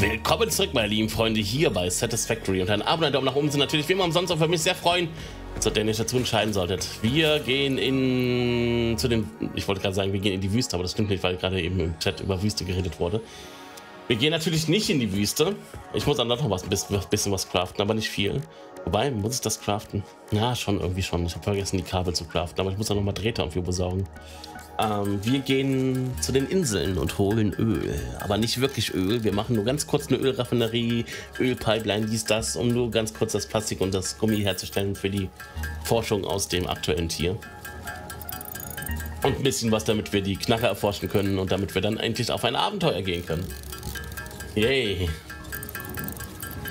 Willkommen zurück, meine lieben Freunde, hier bei Satisfactory. Und ein Abo und ein Daumen nach oben sind natürlich wie immer umsonst und für mich sehr freuen, so denn ihr dazu entscheiden solltet. Wir gehen in zu den, ich wollte gerade sagen, wir gehen in die Wüste, aber das stimmt nicht, weil gerade eben im Chat über Wüste geredet wurde. Wir gehen natürlich nicht in die Wüste. Ich muss dann noch was, ein bisschen was craften, aber nicht viel. Wobei, muss ich das craften? Ja, schon, irgendwie schon. Ich habe vergessen, die Kabel zu craften, aber ich muss dann nochmal Drähte irgendwie besorgen. Ähm, wir gehen zu den Inseln und holen Öl. Aber nicht wirklich Öl. Wir machen nur ganz kurz eine Ölraffinerie, Ölpipeline, dies, das, um nur ganz kurz das Plastik und das Gummi herzustellen für die Forschung aus dem aktuellen Tier. Und ein bisschen was, damit wir die Knarre erforschen können und damit wir dann endlich auf ein Abenteuer gehen können. Yay.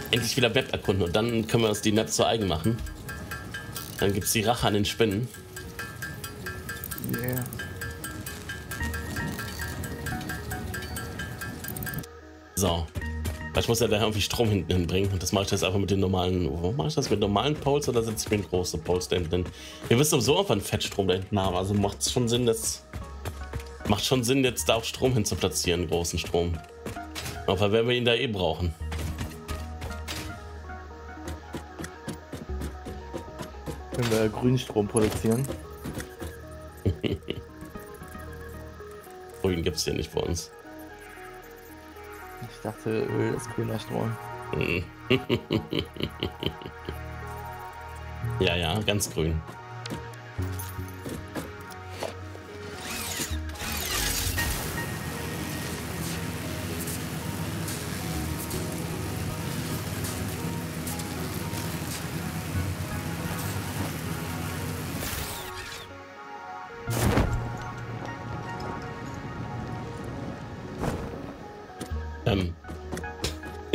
Endlich wieder Web erkunden und dann können wir uns die Netz zu eigen machen. Dann gibt es die Rache an den Spinnen. Yeah. So. Ich muss ja da irgendwie Strom hinten hinbringen. Und das mache ich jetzt einfach mit den normalen. Wo mache ich das? Mit normalen Poles oder setze ich mir einen großen Poles da hinten? Wir wissen sowieso, ob wir einen Fettstrom da hinten haben. Also macht es schon Sinn, dass. Macht schon Sinn, jetzt da auch Strom hin zu platzieren, großen Strom. Aber werden wir ihn da eh brauchen. Können wir Grünstrom produzieren? Grün gibt es hier nicht bei uns. Ich dachte, Öl ist grüner Strom. ja, ja, ganz grün.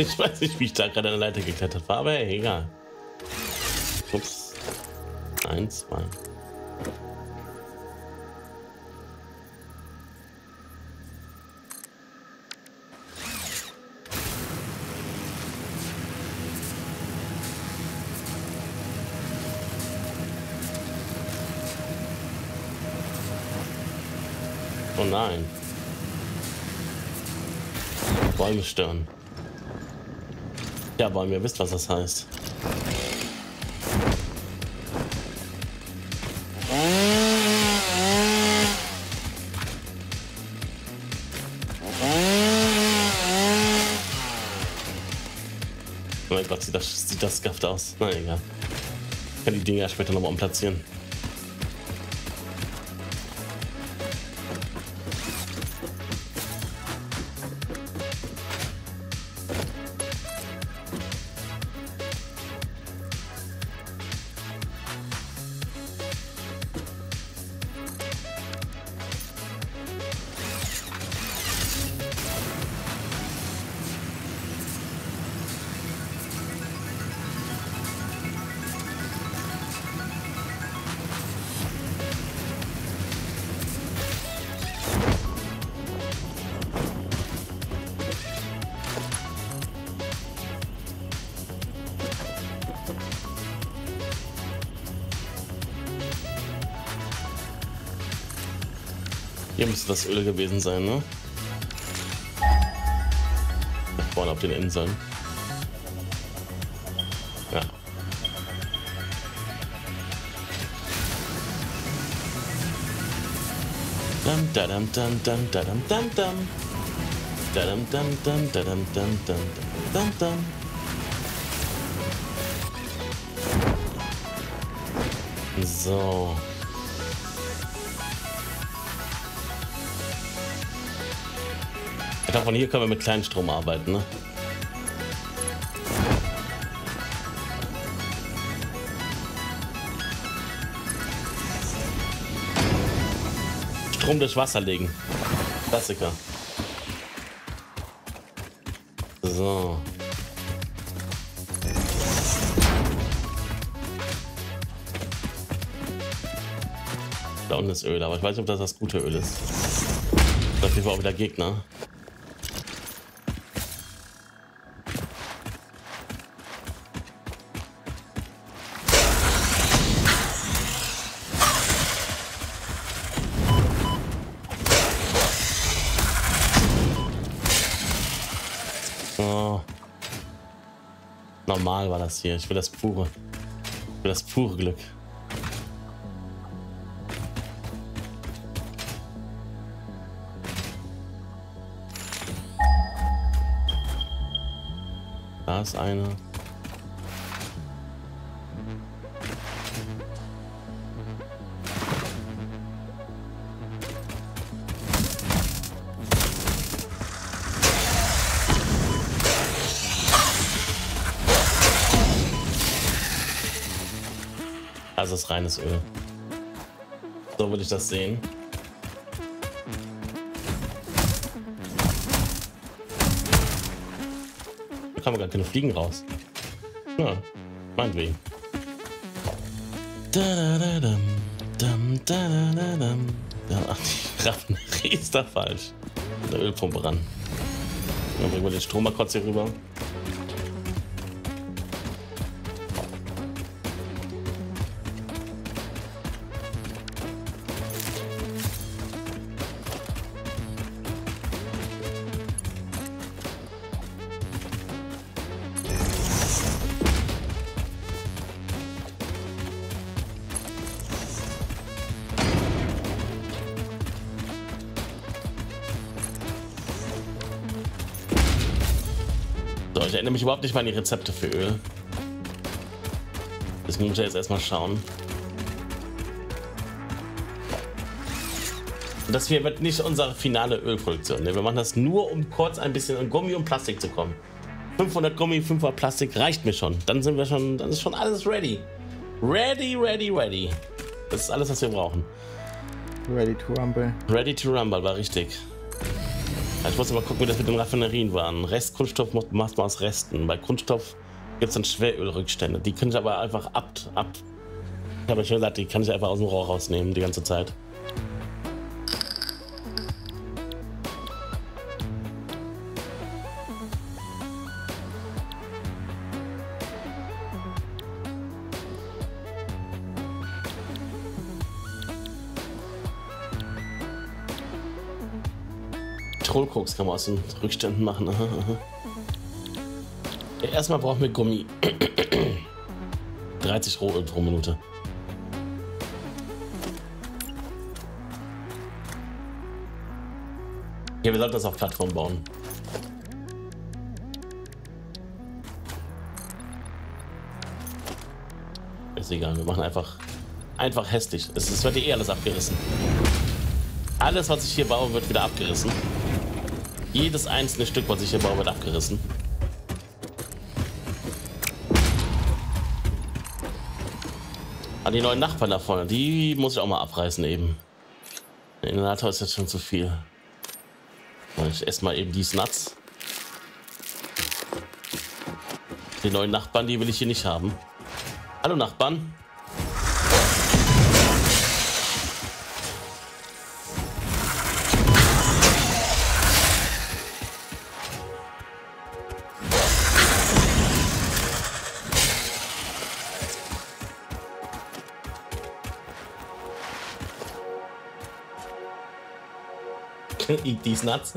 Ich weiß nicht, wie ich da gerade an der Leiter geklettert war, aber hey, egal. Ups. Eins, zwei. Oh nein. Bäume stören. Ja, wollen wir wisst, was das heißt. Oh mein Gott, sieht das, sieht das gafft aus. Na egal. Ich kann die Dinger später nochmal umplatzieren. Müsste das Öl gewesen sein, ne? Da vorne auf den Inseln. Ja. Dam dam dam dam dam dam dam. Dam dam dam dam dam dam dam dam. So. Glaube, von hier können wir mit Kleinstrom arbeiten, ne? Strom durch Wasser legen. Klassiker. So. Da unten ist Öl, aber ich weiß nicht, ob das das gute Öl ist. Jeden Fall auch wieder Gegner. Normal war das hier. Ich will das pure. Ich will das pure Glück. Da ist eine. Also ist reines Öl. So würde ich das sehen. Da kommen gar keine Fliegen raus. Ja, meinetwegen. Da, da, da, dam, dam, da, da, da, dam. Ja, ach, die Raffinerie ist da falsch. Der Ölpumpe ran. Dann bringen wir den Strom mal kurz hier rüber. So, ich erinnere mich überhaupt nicht mal an die Rezepte für Öl. Deswegen muss ich jetzt erstmal schauen. Und das hier wird nicht unsere finale Ölproduktion. Ne? Wir machen das nur, um kurz ein bisschen an Gummi und Plastik zu kommen. 500 Gummi, 500 Plastik reicht mir schon. Dann sind wir schon, dann ist schon alles ready. Ready, ready, ready. Das ist alles, was wir brauchen. Ready to rumble. Ready to Rumble war richtig. Ich muss aber gucken, wie das mit den Raffinerien waren. Restkunststoff macht man aus Resten. Bei Kunststoff gibt es dann Schwerölrückstände. Die kann ich aber einfach ab. ab ich habe ja schon gesagt, die kann ich einfach aus dem Rohr rausnehmen die ganze Zeit. Trollkoks kann man aus den Rückständen machen. Aha, aha. Ja, erstmal brauchen wir Gummi. 30 Rohöl pro Minute. Okay, wir sollten das auf Plattform bauen. Ist egal, wir machen einfach einfach hässlich. Es, es wird eh alles abgerissen. Alles, was ich hier baue, wird wieder abgerissen. Jedes einzelne Stück, was ich hier baue, wird abgerissen. Ah, die neuen Nachbarn da vorne, die muss ich auch mal abreißen eben. Der Inhalator ist jetzt schon zu viel. Ich esse mal eben die Nuts. Die neuen Nachbarn, die will ich hier nicht haben. Hallo Nachbarn. Eat these nuts.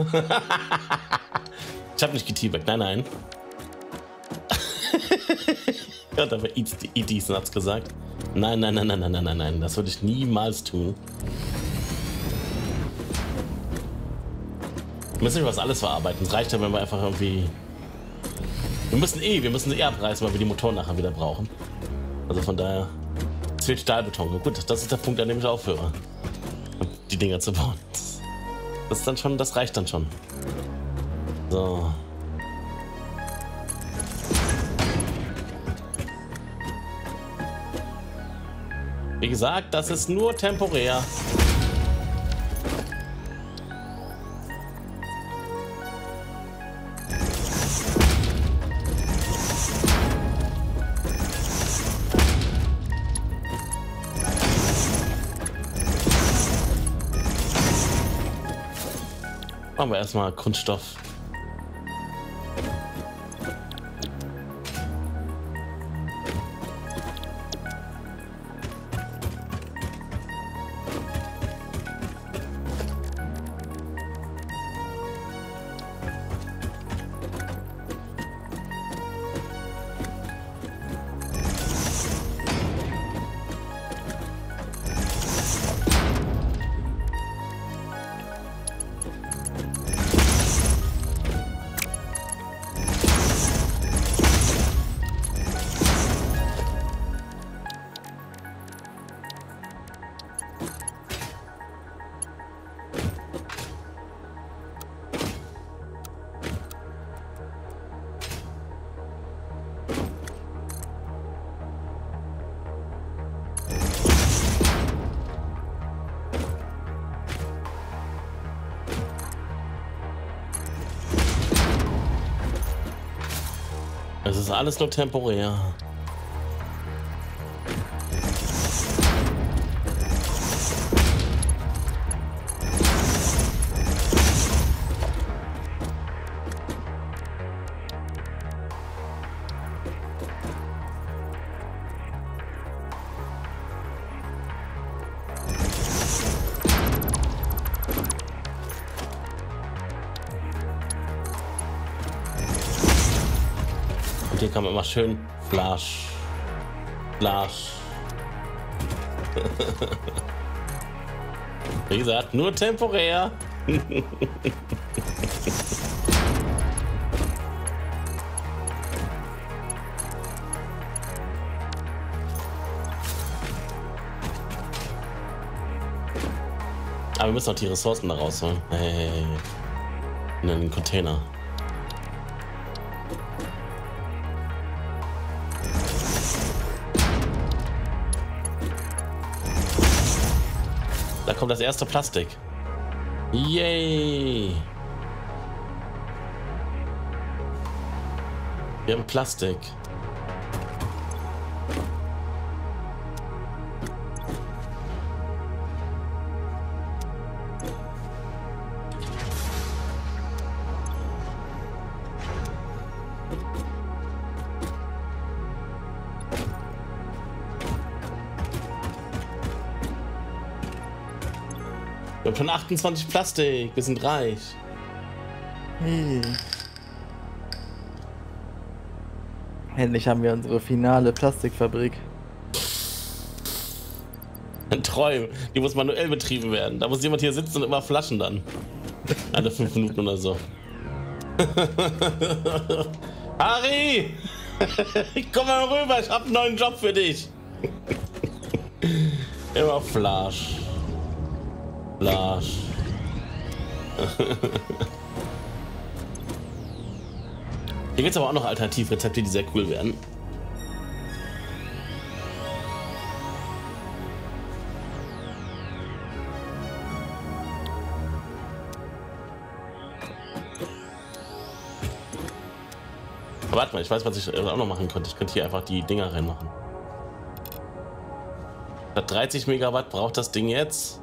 ich habe nicht geteabagt, nein, nein. ich habe aber eat, eat these nuts gesagt. Nein, nein, nein, nein, nein, nein, nein. Das würde ich niemals tun. Wir müssen nicht was alles verarbeiten. Es reicht ja, wenn wir einfach irgendwie. Wir müssen eh, wir müssen eh abreißen, weil wir die Motoren nachher wieder brauchen. Also von daher. Fehlt Stahlbeton. Gut, das ist der Punkt, an dem ich aufhöre. Die Dinger zu bauen. Das dann schon, das reicht dann schon. So. Wie gesagt, das ist nur temporär. Wir erstmal Kunststoff. Alles nur temporär. Immer schön Flash. Flash. Wie gesagt, nur temporär. Aber wir müssen auch die Ressourcen da rausholen. Hey, in den Container. Kommt das erste Plastik. Yay! Wir haben Plastik. 28 Plastik. Wir sind reich. Hey. Endlich haben wir unsere finale Plastikfabrik. Träume. Die muss manuell betrieben werden. Da muss jemand hier sitzen und immer flaschen dann. Alle fünf Minuten oder so. Harry! Komm mal rüber, ich hab einen neuen Job für dich. immer Flasch. Flasch. Hier gibt es aber auch noch Alternativrezepte, die sehr cool werden. Warte mal, ich weiß, was ich auch noch machen könnte. Ich könnte hier einfach die Dinger reinmachen. Statt 30 Megawatt braucht das Ding jetzt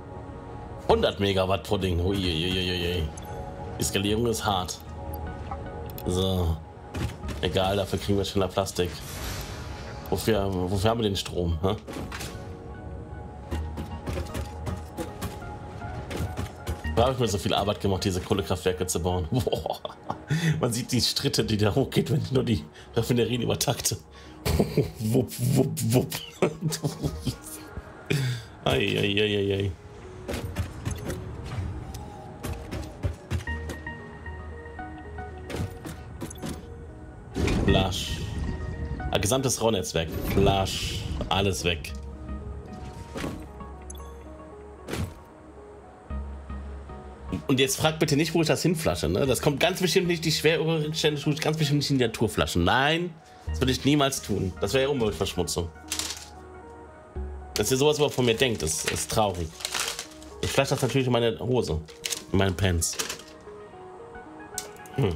100 Megawatt pro Ding. Uiuiuiui. Die Skalierung ist hart. So. Egal, dafür kriegen wir schneller Plastik. Wofür, wofür haben wir den Strom? Hä? Da habe ich mir so viel Arbeit gemacht, diese Kohlekraftwerke zu bauen. Boah. Man sieht die Stritte, die da hochgeht, wenn ich nur die Raffinerien übertakte. wupp, wupp, wupp. Eieieiei. Gesamtes Rohrnetzwerk. Flash. Alles weg. Und jetzt fragt bitte nicht, wo ich das hinflasche. Ne? Das kommt ganz bestimmt nicht, die ich ganz bestimmt nicht in die Naturflaschen. Nein, das würde ich niemals tun. Das wäre ja Umweltverschmutzung. Dass ihr sowas überhaupt von mir denkt, ist, ist traurig. Ich flasche das natürlich in meine Hose. In meine Pants. Hm.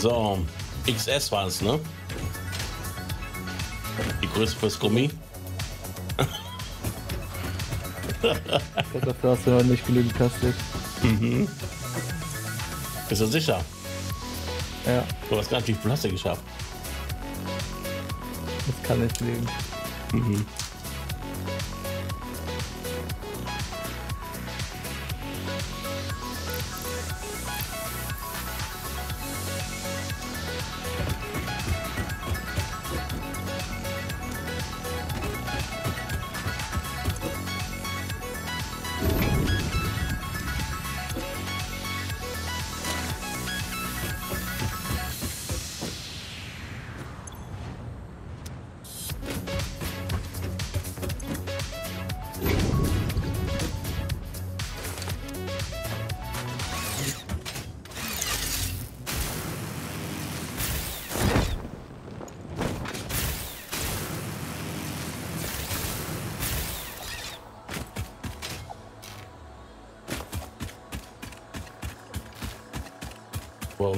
So, XS war es, ne? Die Größe fürs Gummi. Dafür hast du noch nicht genügend Plastik. Mhm. Bist du sicher? Ja, Du hast gerade wie viel Plastik geschafft. das kann nicht lügen. Mhm.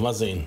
Mal sehen.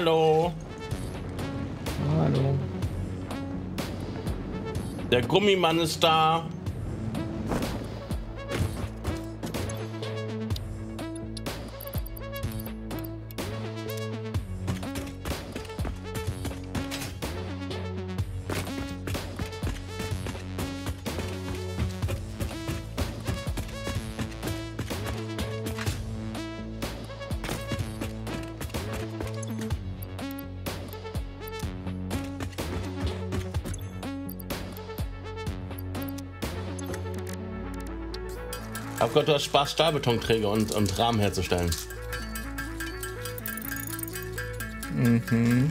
Hallo, Hallo. der Gummimann ist da. Hab gehört, du hast Spaß, Stahlbetonträger und, und Rahmen herzustellen. Mhm.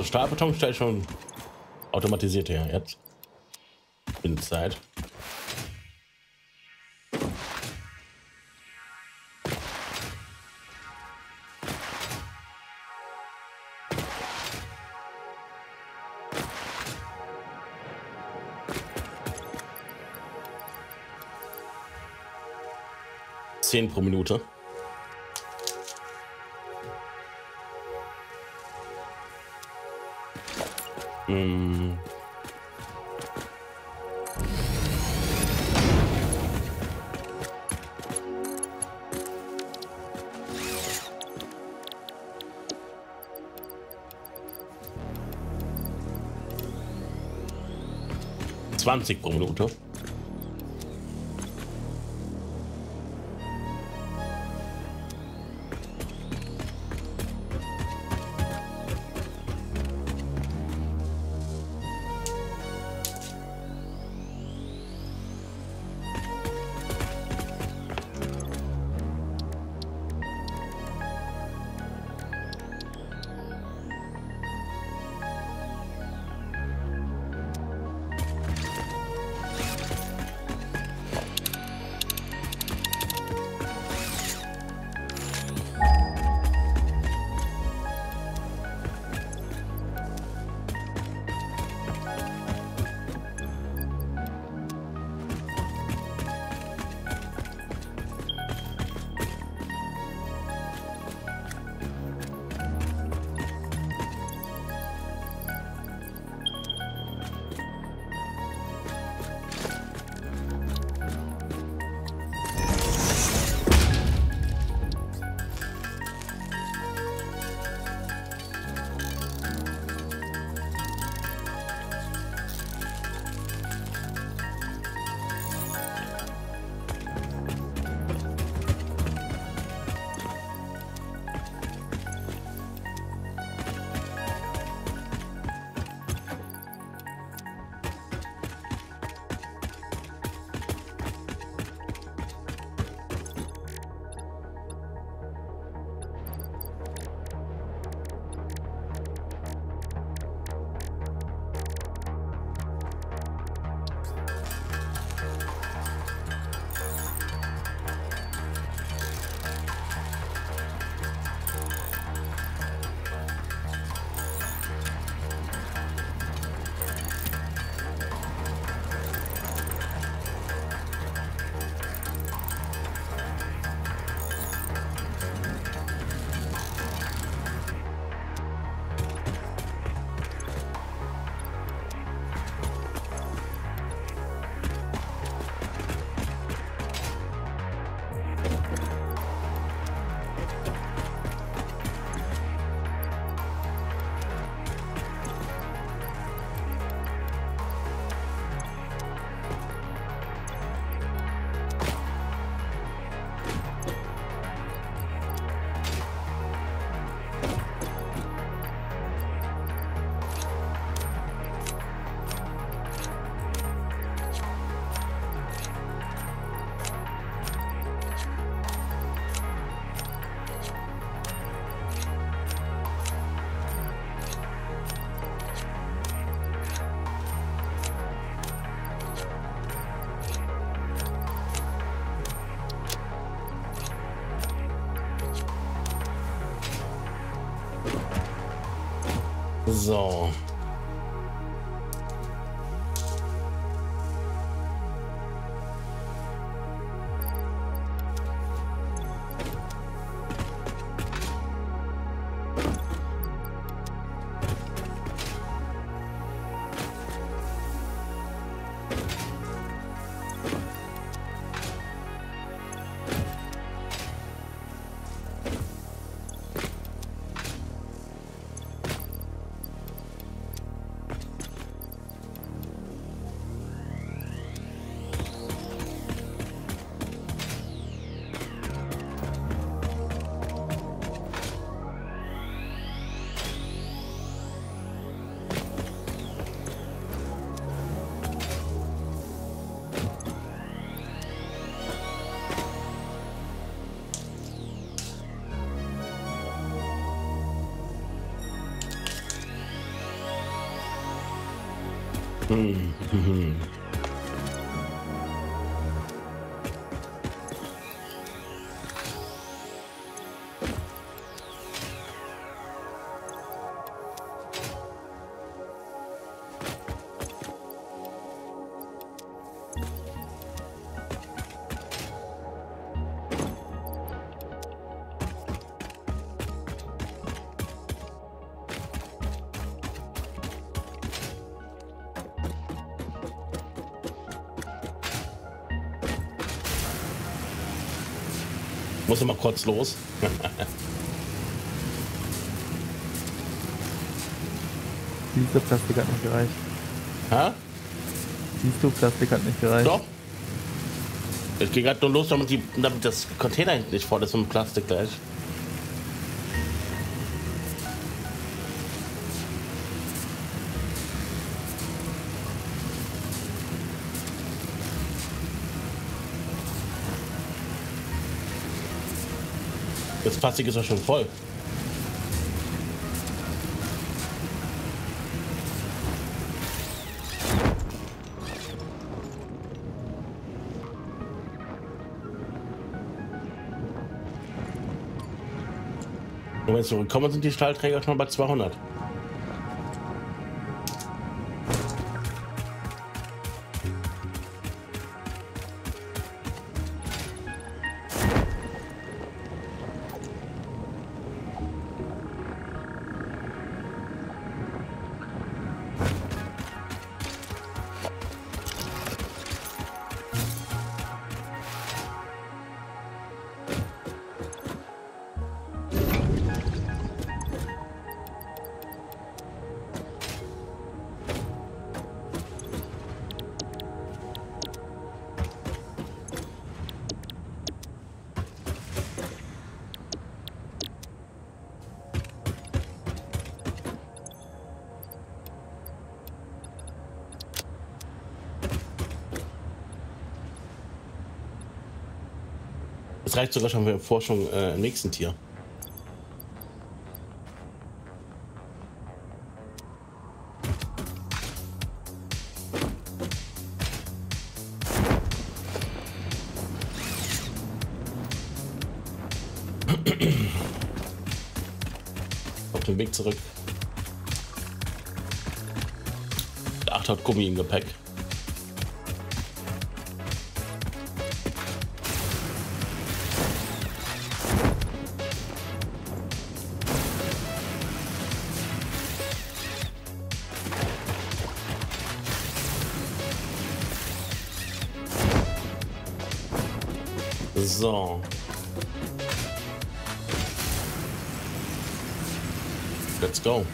Also Stahlbeton stelle ich schon automatisiert her jetzt. In Zeit. Zehn pro Minute. Hm. Zwanzig pro Minute. So. Mhm. Muss immer kurz los. Du, Plastik hat nicht gereicht. Ha? Siehst du, Plastik hat nicht gereicht. Doch. Ich gehe gerade nur los, damit, die, damit das Container hinten nicht voll ist mit Plastik gleich. Das Plastik ist doch schon voll. Und wenn sie zurückkommen, sind die Stahlträger schon bei 200. reicht sogar schon für Forschung äh, im nächsten Tier. Auf dem Weg zurück. Der 8 hat Gummi im Gepäck. So. Let's go.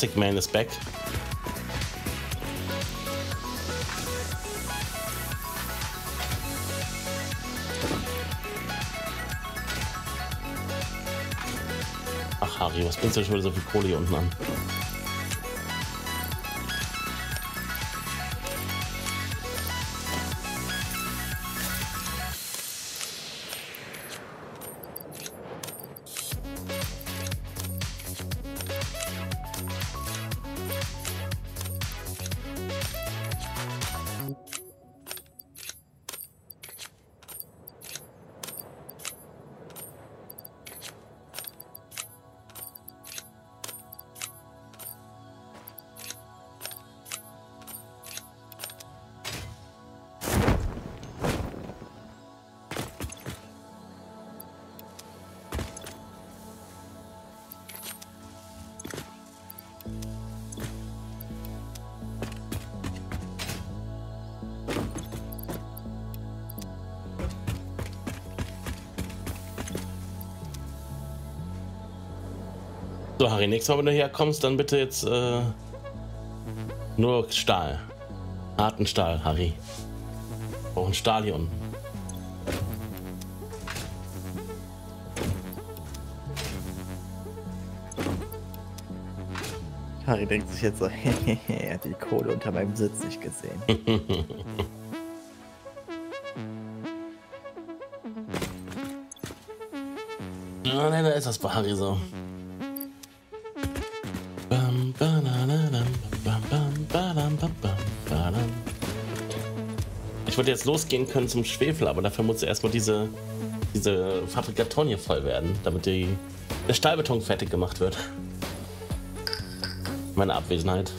Plastic Man is back. Ach, Harry, was bringst du schon wieder so viel Kohle hier unten an? Nächstes Mal, wenn du herkommst, dann bitte jetzt äh, nur Stahl. Harten Stahl, Harry. Brauchen Stahl hier unten. Harry denkt sich jetzt so, er hat die Kohle unter meinem Sitz nicht gesehen. Ja, leider ist das bei Harry so. Wollte jetzt losgehen können zum Schwefel, aber dafür muss erstmal diese, diese Fabrikatoren hier voll werden, damit die, der Stahlbeton fertig gemacht wird. Meine Abwesenheit.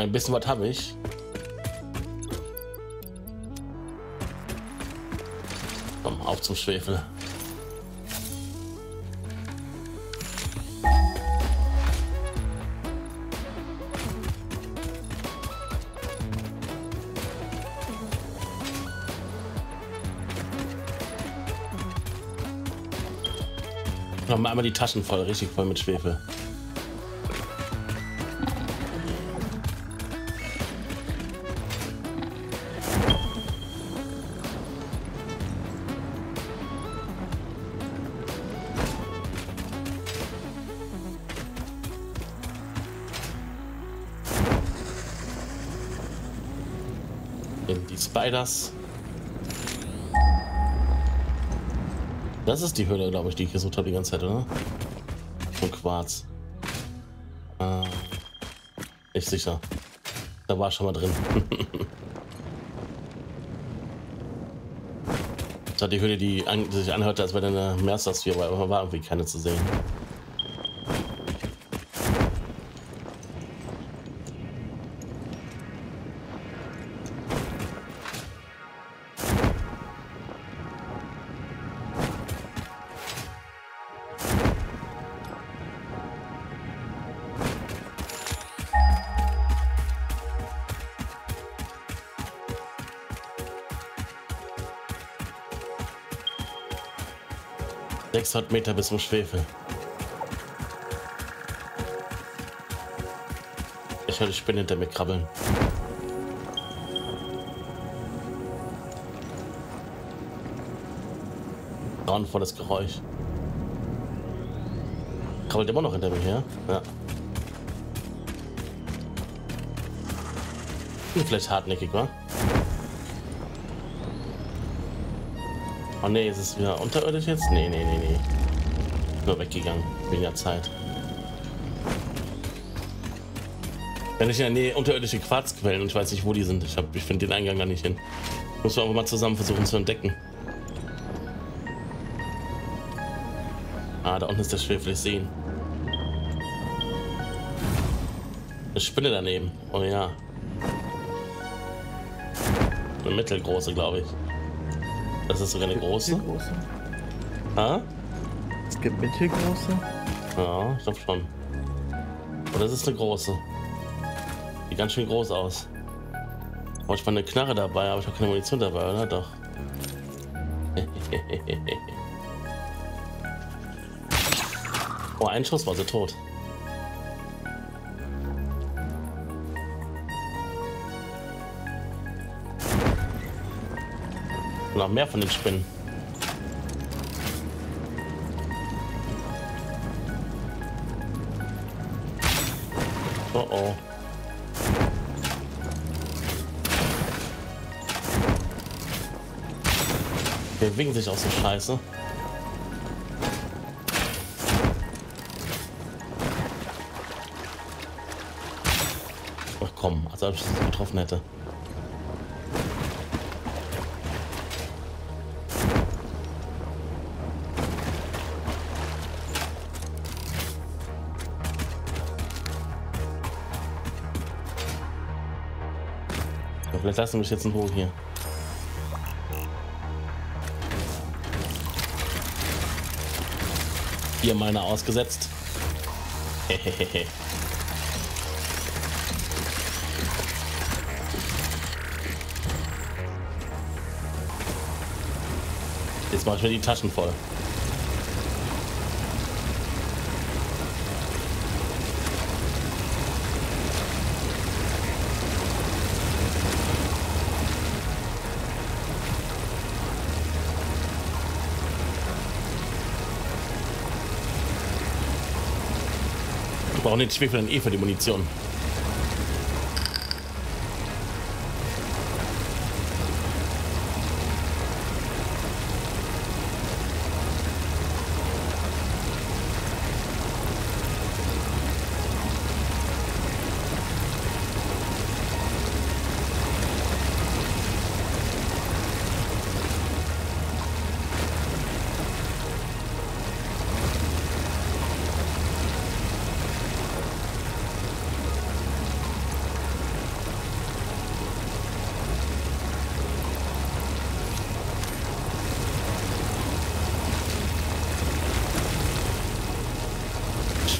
Ein bisschen was habe ich. Komm, auf zum Schwefel. Noch mal einmal die Taschen voll, richtig voll mit Schwefel. Spiders. Das ist die Höhle, glaube ich, die ich gesucht habe die ganze Zeit, oder? Von Quarz. Äh, nicht sicher. Da war schon mal drin. das war die Höhle, die, an, die sich anhörte, als wäre eine Meersasphäre, aber war irgendwie keine zu sehen. Sechshundert Meter bis zum Schwefel. Ich höre die Spinne hinter mir krabbeln. Grauenvolles Geräusch. Krabbelt immer noch hinter mir her. Ja. Hm, vielleicht hartnäckig, wa? Oh ne, ist es wieder unterirdisch jetzt? Nee, nee, nee, nee. Nur weggegangen. Weniger Zeit. Wenn ich in der Nähe unterirdische Quarzquellen und ich weiß nicht, wo die sind. Ich, ich finde den Eingang da nicht hin. Muss man aber mal zusammen versuchen zu entdecken. Ah, da unten ist der Schwefel, ich sehe ihn. Eine Spinne daneben. Oh ja. Eine mittelgroße, glaube ich. Das ist sogar eine große. Mittelgroße. Ah? Es gibt mittelgroße. Ja, ich glaube schon. Und das ist eine große. Sieht ganz schön groß aus. Oh, ich war eine Knarre dabei, aber ich habe keine Munition dabei, oder? Doch. oh, ein Schuss war sie tot. Noch mehr von den Spinnen. Oh oh. Bewegen sich auch so scheiße. Ach komm, als ob ich das getroffen hätte. Vielleicht lassen mich jetzt in Ruhe hier. Hier meine ausgesetzt. Hehehe. Jetzt mache ich mir die Taschen voll. Brauchen den Schwefel dann eh die Munition.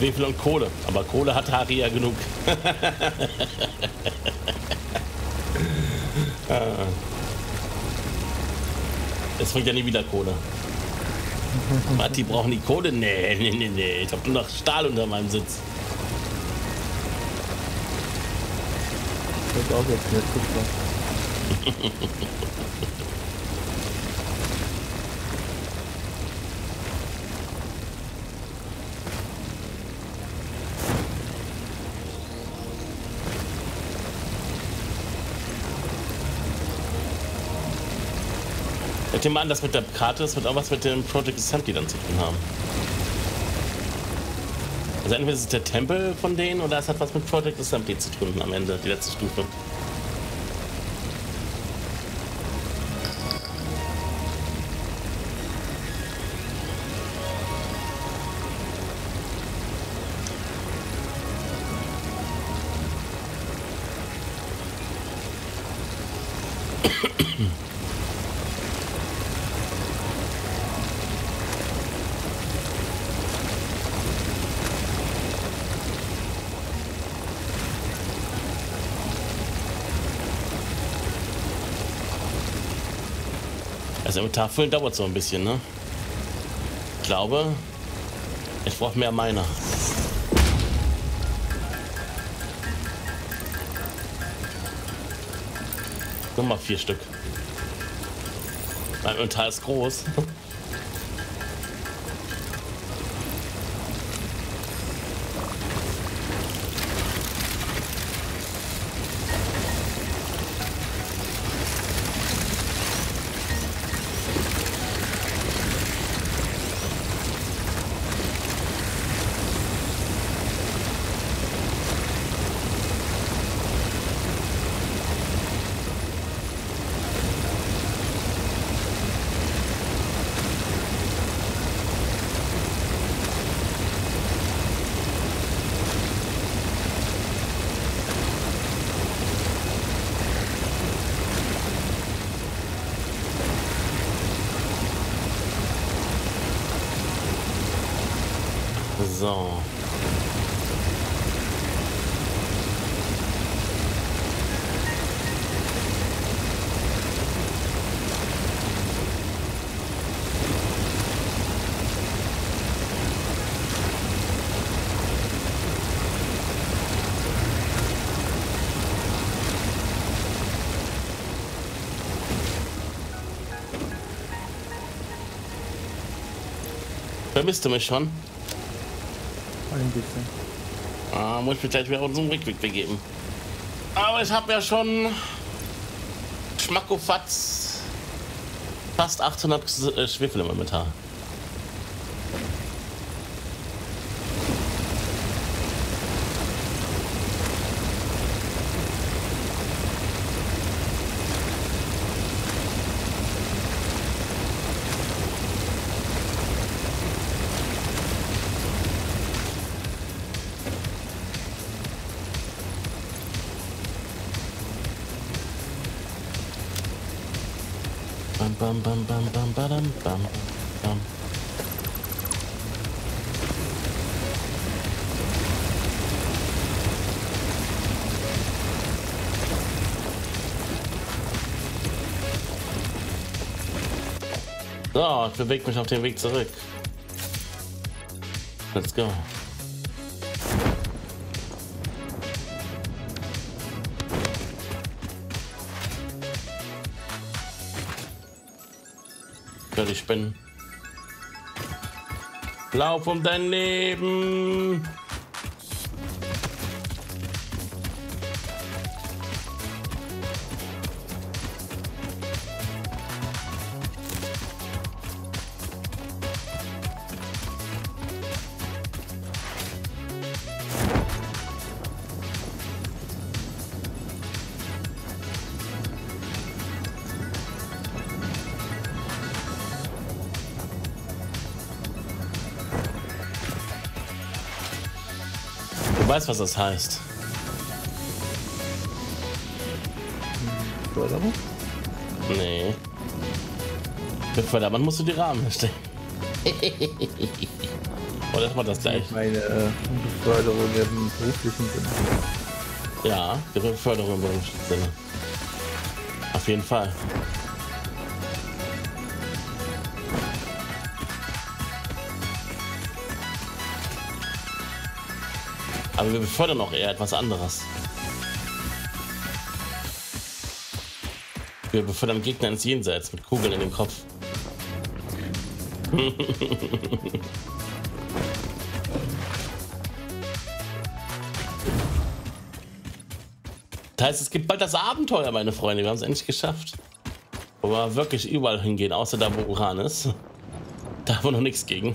Schwefel und Kohle. Aber Kohle hat Harry ja genug. Es bringt ja nie wieder Kohle. Matti, brauchen die Kohle? Nee, nee, nee, nee. Ich hab nur noch Stahl unter meinem Sitz. Ist auch jetzt nicht Ich nehme an, dass mit der Karte, das wird auch was mit dem Project Assembly dann zu tun haben. Also entweder ist es der Tempel von denen oder es hat was mit Project Assembly zu tun am Ende, die letzte Stufe. Inventar füllen dauert so ein bisschen, ne? Ich glaube, ich brauche mehr meiner. Nochmal vier Stück. Mein Inventar ist groß. So. Vermisst du mich schon? Bisschen. Ah, muss ich mich gleich wieder unseren Rückweg begeben. Aber ich habe ja schon Schmackofatz fast 800 äh, Schwefel im Inventar. Bam, bam. So, ich bewege mich auf den Weg zurück. Let's go. Die Spinnen. Lauf um dein Leben. Du weißt, was das heißt. Förderung? Nee. Für Fördermann musst du die Rahmen erstellen. Oder ist mal das gleich? Meine äh, Beförderung im beruflichen Sinne. Ja, die Beförderung im beruflichen Sinne. Auf jeden Fall. Aber wir befördern auch eher etwas anderes. Wir befördern Gegner ins Jenseits mit Kugeln in den Kopf. Das heißt, es gibt bald das Abenteuer, meine Freunde. Wir haben es endlich geschafft. Wo wir wirklich überall hingehen, außer da, wo Uran ist. Da haben wir noch nichts gegen.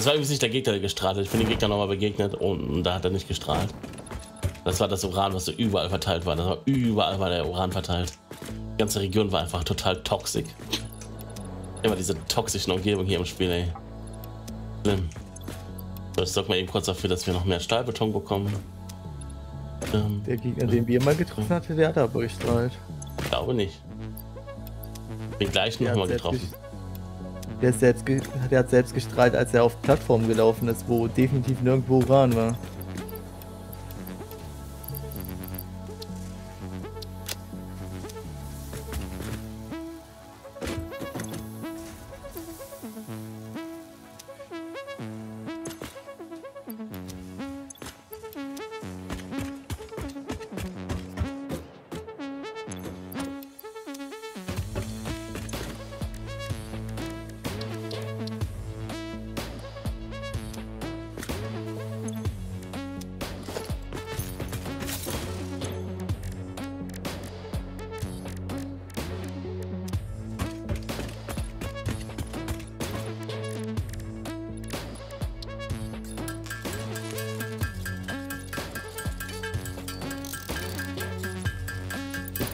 Das war übrigens nicht der Gegner, der gestrahlt hat. Ich bin dem Gegner nochmal begegnet und da hat er nicht gestrahlt. Das war das Uran, was so überall verteilt war. Das war überall war der Uran verteilt. Die ganze Region war einfach total toxisch. Immer diese toxischen Umgebung hier im Spiel, ey. Schlimm. So, ich sorge mal eben kurz dafür, dass wir noch mehr Stahlbeton bekommen. Ähm, Der Gegner, den wir mal getroffen hatten, der hat aber gestrahlt. glaube nicht. Den gleichen nochmal getroffen. Der, selbst der hat selbst gestrahlt, als er auf Plattformen gelaufen ist, wo definitiv nirgendwo Uran war.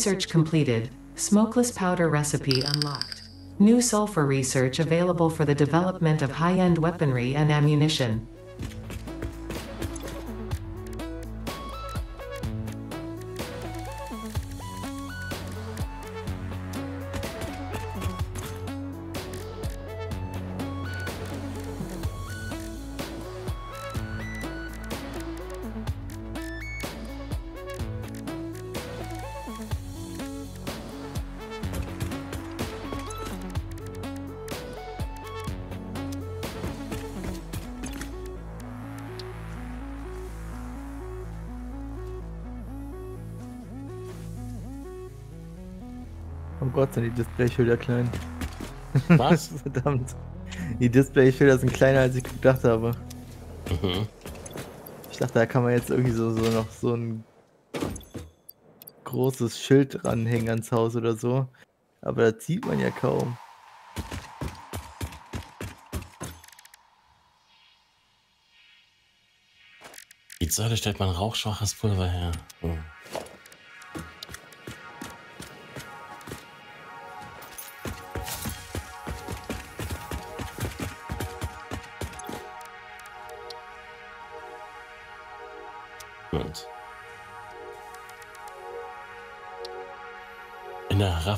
Research completed. Smokeless powder recipe unlocked. New sulfur research available for the development of high-end weaponry and ammunition. Sind die Displayschilder klein. Was? Verdammt. Die Displayschilder sind kleiner, als ich gedacht habe. Mhm. Ich dachte, da kann man jetzt irgendwie so, so noch so ein großes Schild ranhängen ans Haus oder so. Aber das sieht man ja kaum. Wie zur Hölle stellt man rauchschwaches Pulver her? Oh.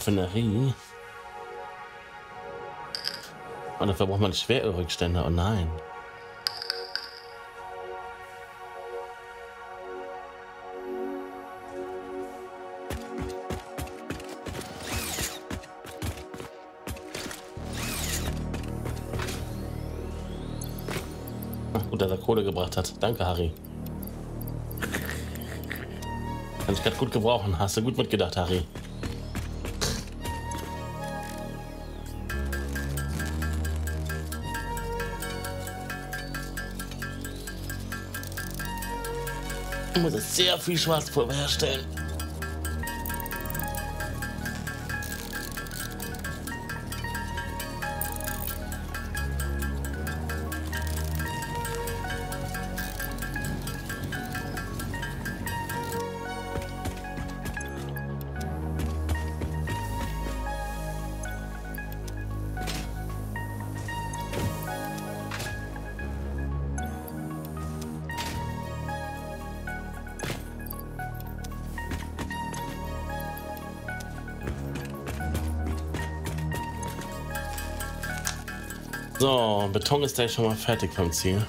Raffinerie. Und dafür braucht man Schwerölrückstände. Oh nein. Ach, gut, dass er Kohle gebracht hat. Danke, Harry. Kann ich gerade gut gebrauchen. Hast du gut mitgedacht, Harry. Muss jetzt sehr viel Schwarzpulver herstellen. Beton ist gleich schon mal fertig vom Ziel.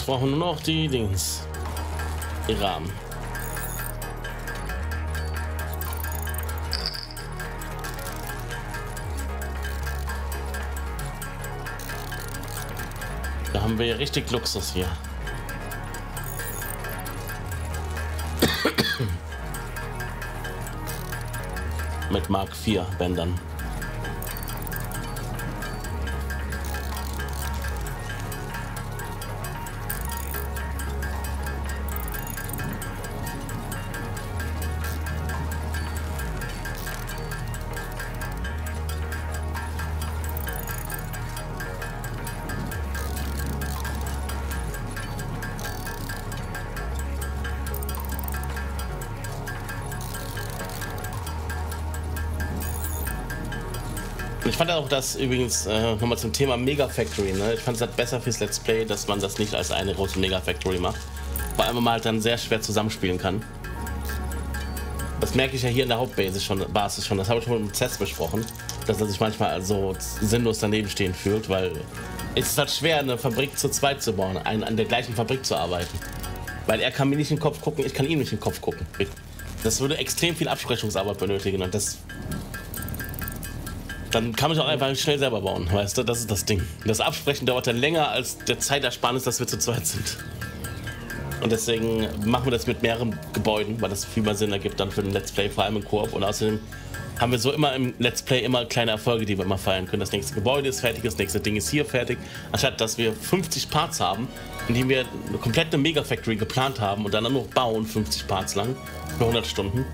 Jetzt brauchen wir nur noch die Dings. Die Rahmen. Da haben wir richtig Luxus hier. Mit Mark 4 Bändern. Fand auch das übrigens äh, nochmal zum Thema Mega Factory. Ne? Ich fand es halt besser fürs Let's Play, dass man das nicht als eine große Mega Factory macht. Vor allem, weil man halt dann sehr schwer zusammenspielen kann. Das merke ich ja hier in der Hauptbasis schon, Basis schon. Das habe ich schon mit Cess besprochen, dass er sich manchmal so sinnlos daneben stehen fühlt, weil es ist halt schwer, eine Fabrik zu zweit zu bauen, ein, an der gleichen Fabrik zu arbeiten. Weil er kann mir nicht in den Kopf gucken, ich kann ihm nicht in den Kopf gucken. Das würde extrem viel Absprechungsarbeit benötigen und das dann kann es auch einfach schnell selber bauen, weißt du? Das ist das Ding. Das Absprechen dauert dann länger als der Zeitersparnis, dass wir zu zweit sind. Und deswegen machen wir das mit mehreren Gebäuden, weil das viel mehr Sinn ergibt dann für den Let's Play, vor allem im Koop. Und außerdem haben wir so immer im Let's Play immer kleine Erfolge, die wir immer feiern können. Das nächste Gebäude ist fertig, das nächste Ding ist hier fertig. Anstatt dass wir 50 Parts haben, in denen wir eine komplette Mega Factory geplant haben und dann nur bauen, 50 Parts lang, für 100 Stunden.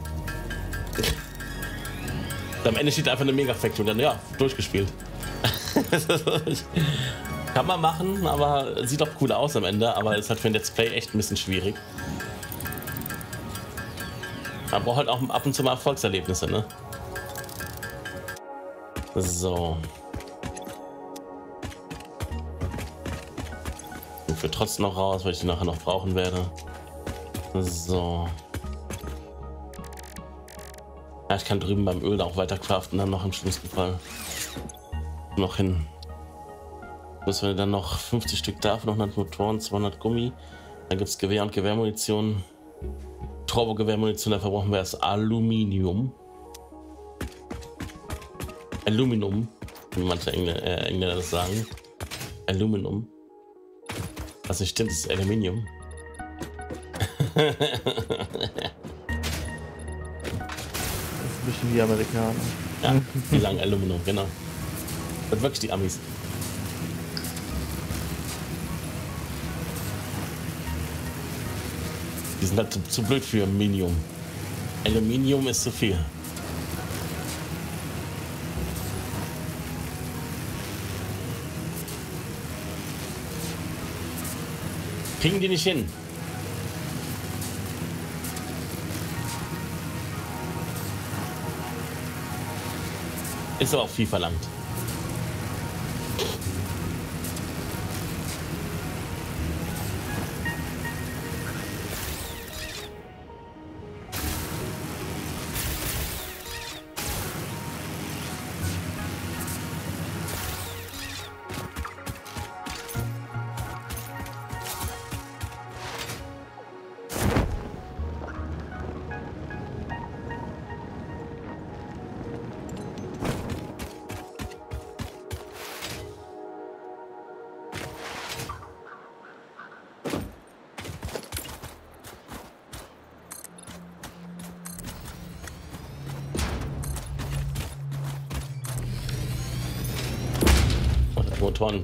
Am Ende steht einfach eine Mega Factory und dann, ja, durchgespielt. Kann man machen, aber sieht auch cool aus am Ende, aber ist halt für ein Let's Play echt ein bisschen schwierig. Man braucht halt auch ab und zu mal Erfolgserlebnisse, ne? So. Ich für trotzdem noch raus, weil ich die nachher noch brauchen werde. So. Ja, ich kann drüben beim Öl auch weiter craften, dann noch im schlimmsten Fall. Noch hin. Müssen wir dann noch 50 Stück davon, noch 100 Motoren, 200 Gummi. Dann gibt es Gewehr und Gewehrmunition. Turbo-Gewehrmunition, dafür brauchen wir erst Aluminium. Aluminum, wie manche Engl äh, Engländer das sagen. Aluminum. Was nicht stimmt, ist Aluminium. Bisschen wie Amerikaner. Ja, die sagen Aluminum, genau. Das wirklich die Amis. Die sind halt zu, zu blöd für Aluminium. Aluminium ist zu viel. Kriegen die nicht hin. Ist aber auch viel verlangt.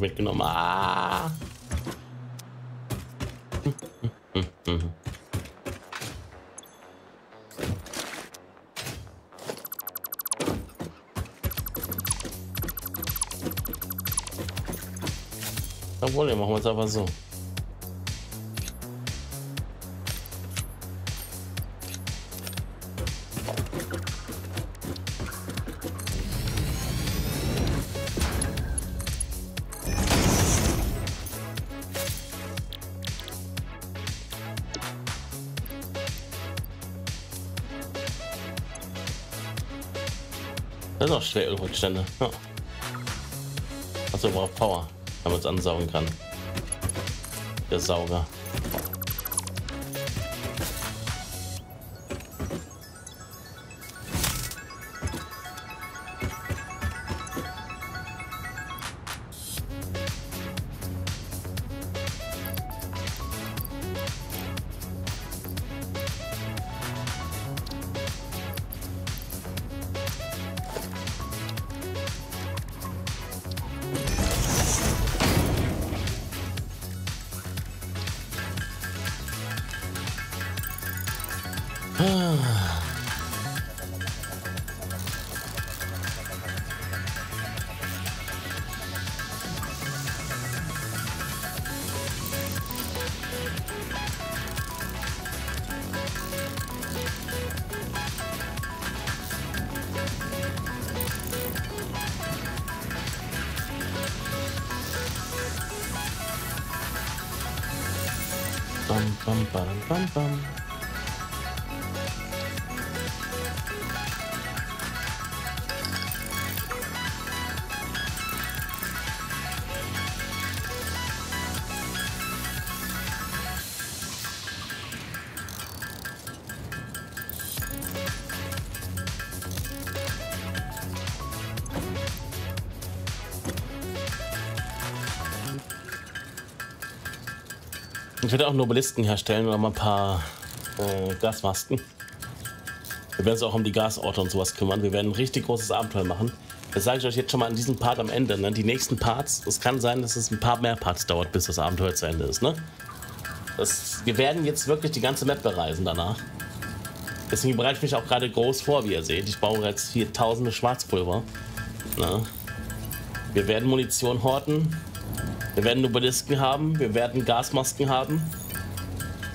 Mitgenommen. Ah. Obwohl, ja, machen wir es einfach so. Ölrückstände. Ja. Achso, braucht Power, damit es ansaugen kann. Der Sauger. Ich werde auch einen Obelisken herstellen und mal ein paar äh, Gasmasken. Wir werden uns auch um die Gasorte und sowas kümmern. Wir werden ein richtig großes Abenteuer machen. Das sage ich euch jetzt schon mal in diesem Part am Ende. Ne? Die nächsten Parts, es kann sein, dass es ein paar mehr Parts dauert, bis das Abenteuer zu Ende ist. Ne? Das, wir werden jetzt wirklich die ganze Map bereisen danach. Deswegen bereite ich mich auch gerade groß vor, wie ihr seht. Ich baue jetzt hier tausende Schwarzpulver. Ne? Wir werden Munition horten. Wir werden Obelisken haben. Wir werden Gasmasken haben.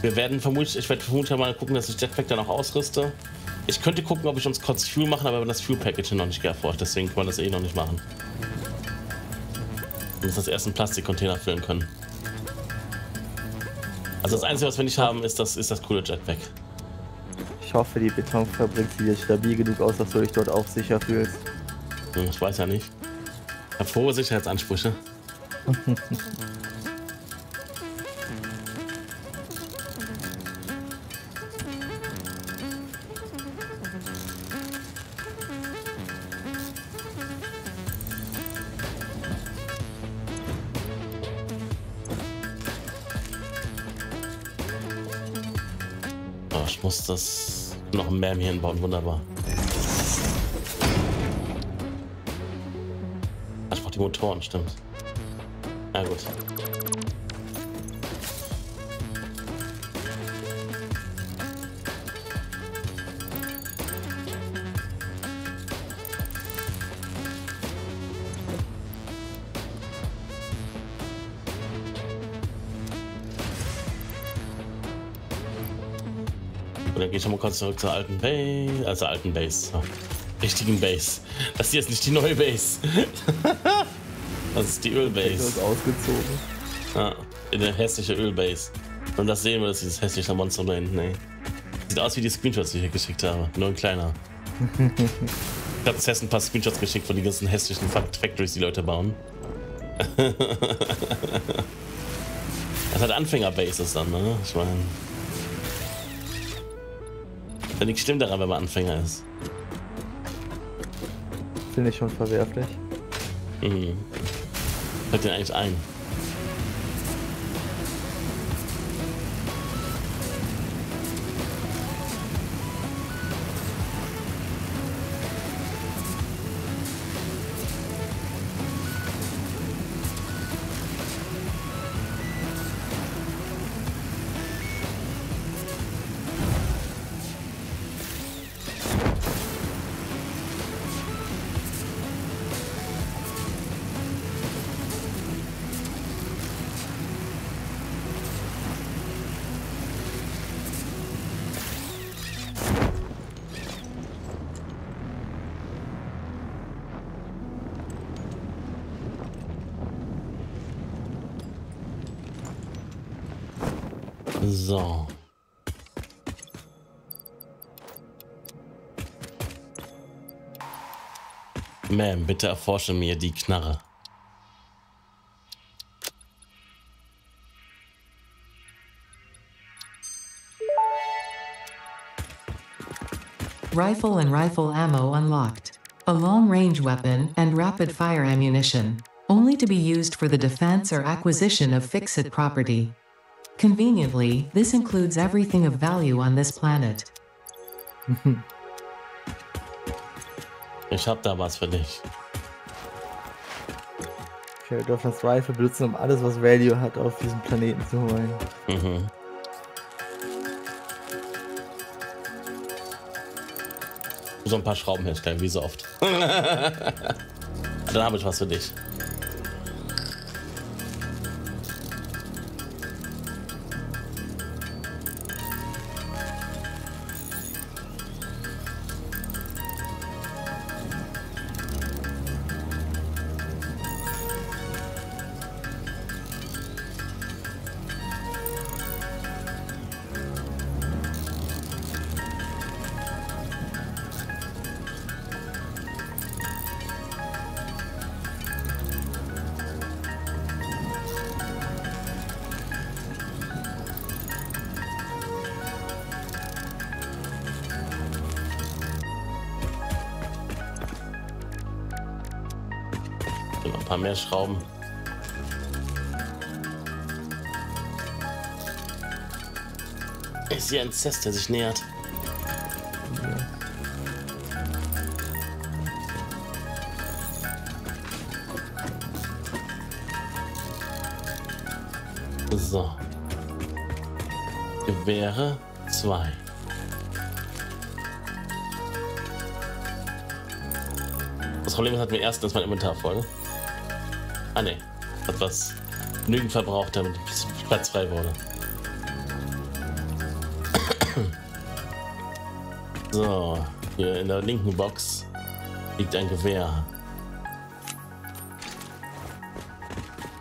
Wir werden vermutlich, ich werde vermutlich mal gucken, dass ich Jetpack dann auch ausrüste. Ich könnte gucken, ob ich uns kurz Fuel machen, aber wir haben das Fuel Package noch nicht erforscht, deswegen können wir das eh noch nicht machen. Wir müssen das erst in Plastikcontainer füllen können. Also das Einzige, was wir nicht haben, ist das, ist das coole Jetpack. Ich hoffe, die Betonfabrik sieht jetzt stabil genug aus, dass du dich dort auch sicher fühlst. Hm, ich weiß ja nicht. Ich habe hohe Sicherheitsansprüche. Ich muss das noch mehr hier hinbauen. Wunderbar. Ich brauche die Motoren, stimmt. Na gut. Dann gehe ich nochmal kurz zurück zur alten Base, also alten Base. Richtigen Base. Das hier ist nicht die neue Base. das ist die Ölbase. ist ausgezogen. Ja, in der hässliche Ölbase. Und das sehen wir, das ist dieses hässliche Monster da hinten, ey. Sieht aus wie die Screenshots, die ich hier geschickt habe. Nur ein kleiner. ich habe Cess ein paar Screenshots geschickt von den ganzen hässlichen Factories, die Leute bauen. das hat Anfängerbases dann, ne? Ich meine. Da nichts stimmt daran, wenn man Anfänger ist. Finde ich schon verwerflich. Mhm. Fällt dir eigentlich ein? Ma'am, bitte erforsche mir die Knarre. Rifle and rifle ammo unlocked. A long range weapon and rapid fire ammunition. Only to be used for the defense or acquisition of fixed property. Conveniently, this includes everything of value on this planet. Ich hab da was für dich. Okay, wir dürfen das Rifle benutzen, um alles, was Value hat, auf diesem Planeten zu holen. Mhm. So ein paar Schrauben herstellen, wie so oft. Dann habe ich was für dich. Paar mehr Schrauben. Ist hier ein Zest, der sich nähert. So. Gewehre 2. Das Problem ist, hat mir erst, dass mein Inventar voll. Ah ne, hat was genügend verbraucht, damit Platz frei wurde. So, hier in der linken Box liegt ein Gewehr.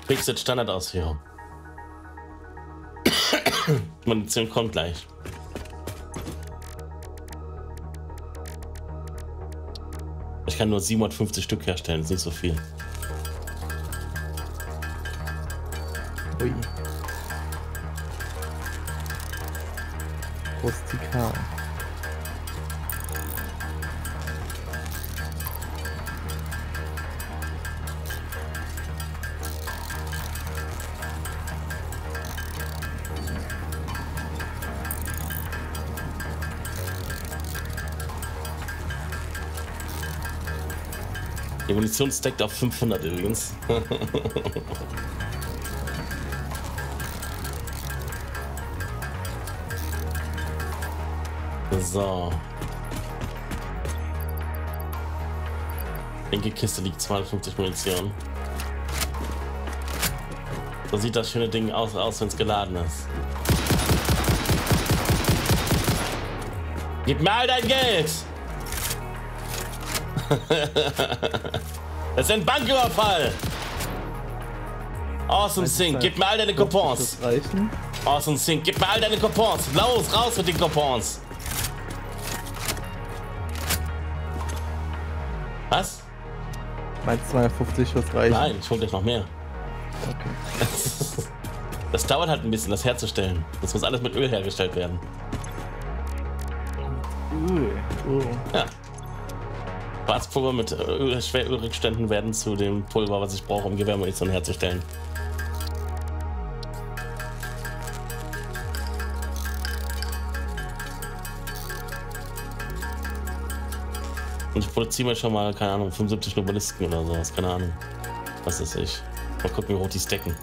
Fixed Standardausführung. Munition kommt gleich. Ich kann nur 750 Stück herstellen, das ist nicht so viel. Rustikal. Die Munition stackt auf 500 übrigens. so. Linke Kiste liegt 250 Munition. So sieht das schöne Ding aus, aus wenn es geladen ist. Gib mir all dein Geld! das ist ein Banküberfall! Awesome Sync, gib mir all deine Coupons! Awesome Sync, gib mir all deine Coupons! Los, raus mit den Coupons! Meinst 250 Schuss reichen? Nein, ich hol gleich noch mehr. Okay. Das dauert halt ein bisschen, das herzustellen. Das muss alles mit Öl hergestellt werden. Ui. Oh. Ja. Quarzpulver mit Öl, Schwerölrückständen werden zu dem Pulver, was ich brauche, um Gewehrmunition herzustellen. Und ich produziere mir schon mal, keine Ahnung, 75 Novelisten oder sowas, keine Ahnung. Was ist ich? Mal gucken, wie hoch die stacken.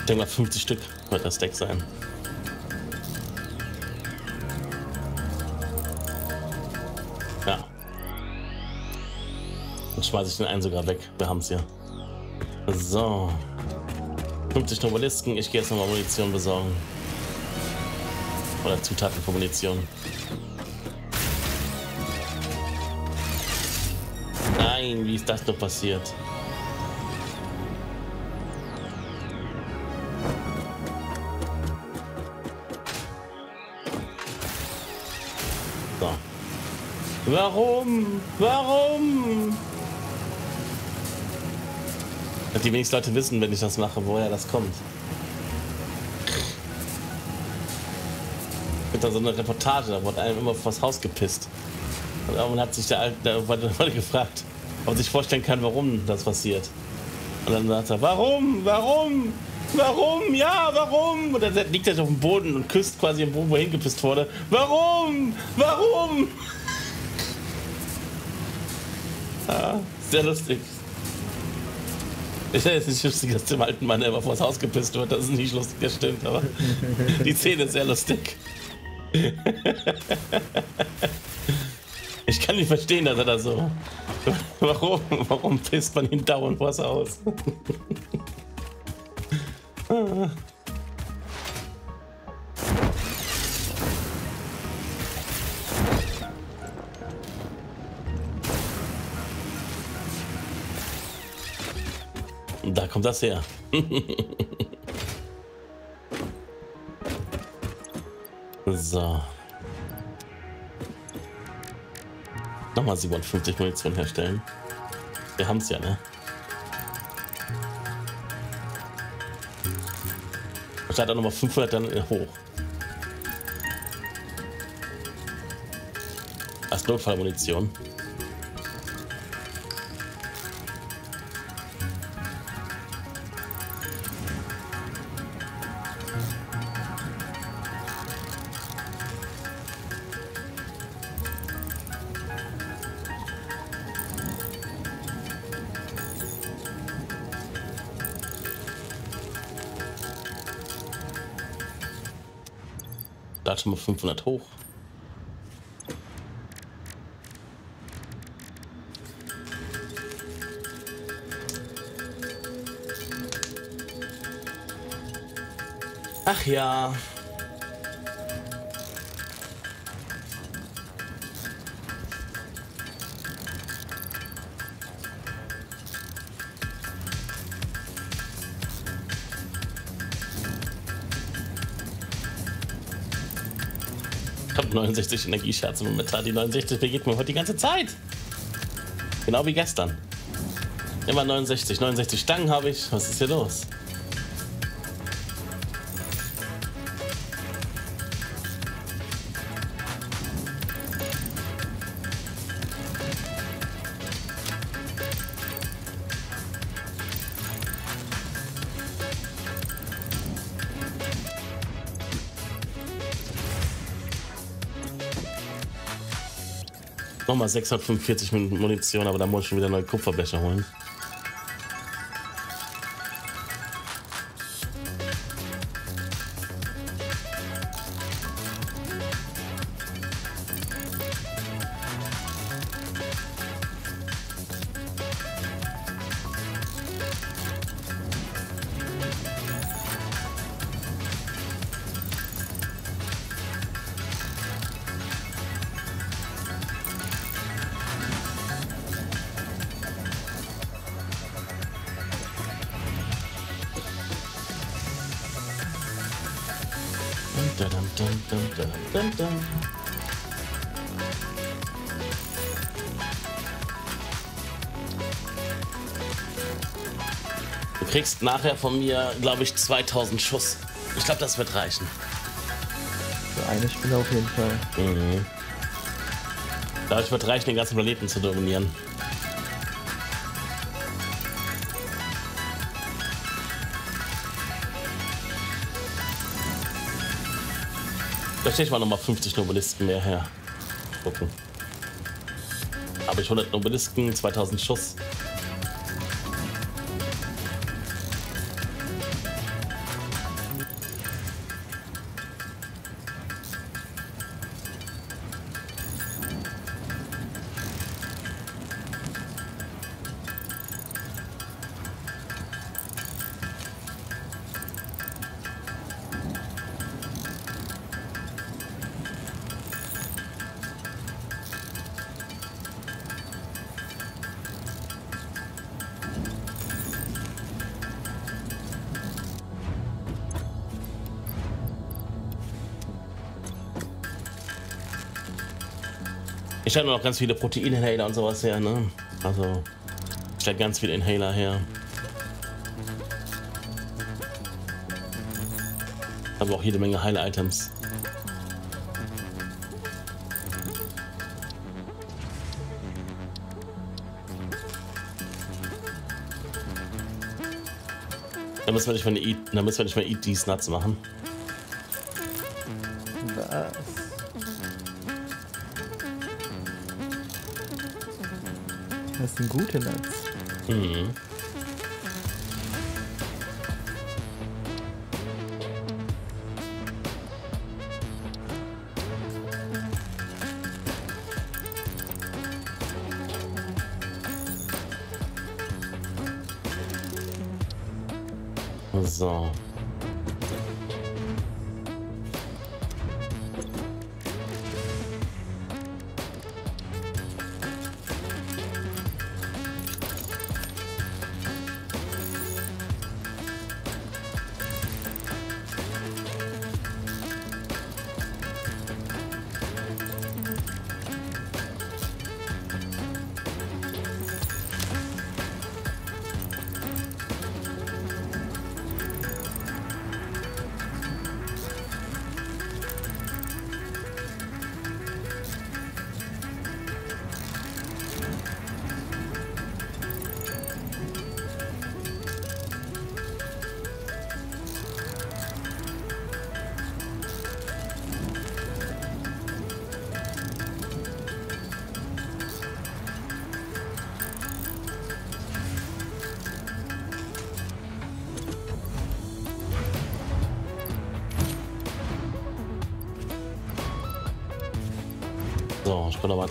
Ich denke mal 50 Stück wird das Deck sein. Schmeiße ich den einen sogar weg. Wir haben es ja. So. 50 Novelisten. Ich gehe jetzt nochmal Munition besorgen. Oder Zutaten für Munition. Nein, wie ist das nur passiert? So. Warum? Warum? Die wenigsten Leute wissen, wenn ich das mache, woher das kommt. Mit so eine Reportage, da wurde einem immer vors Haus gepisst. Und irgendwann hat sich der Alte wurde gefragt, ob er sich vorstellen kann, warum das passiert. Und dann sagt er, warum? Warum? Warum? Ja, warum? Und dann liegt er auf dem Boden und küsst quasi am Boden, wo hingepisst wurde. Warum? Warum? Ah, sehr lustig. Ich es nicht lustig, dass dem alten Mann immer vors Haus gepisst wird. Das ist nicht lustig, das stimmt, aber die Szene ist sehr lustig. Ich kann nicht verstehen, dass er da so. Warum? Warum pisst man ihn dauernd vors Haus? Und da kommt das her. so. Nochmal 57 Munition herstellen. Wir haben es ja, ne? Statt auch nochmal 500 dann hoch. Als Notfallmunition. Da mal 500 hoch. Ach ja. Ich habe 69 Energiescherze momentan. Die 69 begegnet mir heute die ganze Zeit. Genau wie gestern. Immer 69. 69 Stangen habe ich. Was ist hier los? Nochmal 645 Minuten Munition, aber da muss ich schon wieder neue Kupferbleche holen. Kriegst nachher von mir, glaube ich, 2000 Schuss. Ich glaube, das wird reichen. Für eine Spieler auf jeden Fall. Mhm. Dadurch wird reichen, den ganzen Planeten zu dominieren. Da stehe ich mal nochmal 50 Nobelisten mehr her. Gucken. Habe ich 100 Nobelisten, 2000 Schuss. Ich stelle noch ganz viele Protein-Inhaler und sowas her, ne? Also, ich stelle ganz viele Inhaler her. Aber auch jede Menge Heil-Items. Da müssen wir nicht mal, Eat, da Eat These Nuts machen. Das sind gute Nuts. Mhm. So.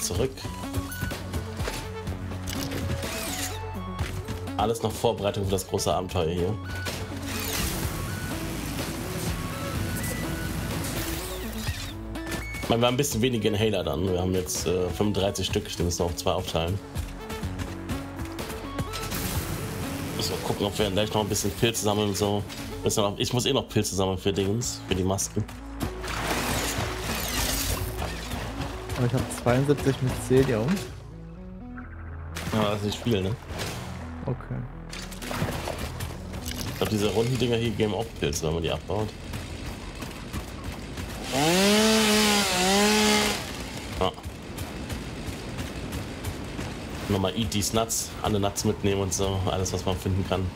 Zurück. Alles noch Vorbereitung für das große Abenteuer hier. Wir haben ein bisschen weniger Inhaler dann. Wir haben jetzt äh, 35 Stück, die müssen wir auf zwei aufteilen. Müssen wir gucken, ob wir gleich noch ein bisschen Pilze sammeln und so. Ich muss eh noch Pilze sammeln für Dingens, für die Masken. Aber ich habe 72 mit Celium. Ja, das ist nicht viel, ne? Okay. Ich glaube, diese runden Dinger hier geben auch Pilze, wenn man die abbaut. Ja. Nochmal Eat These Nuts, alle Nuts mitnehmen und so, alles was man finden kann.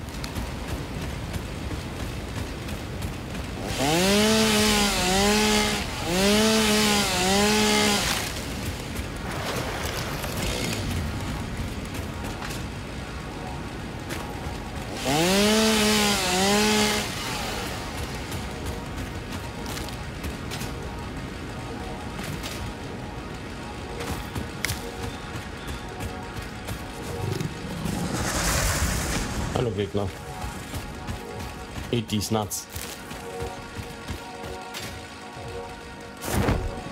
Eat these nuts.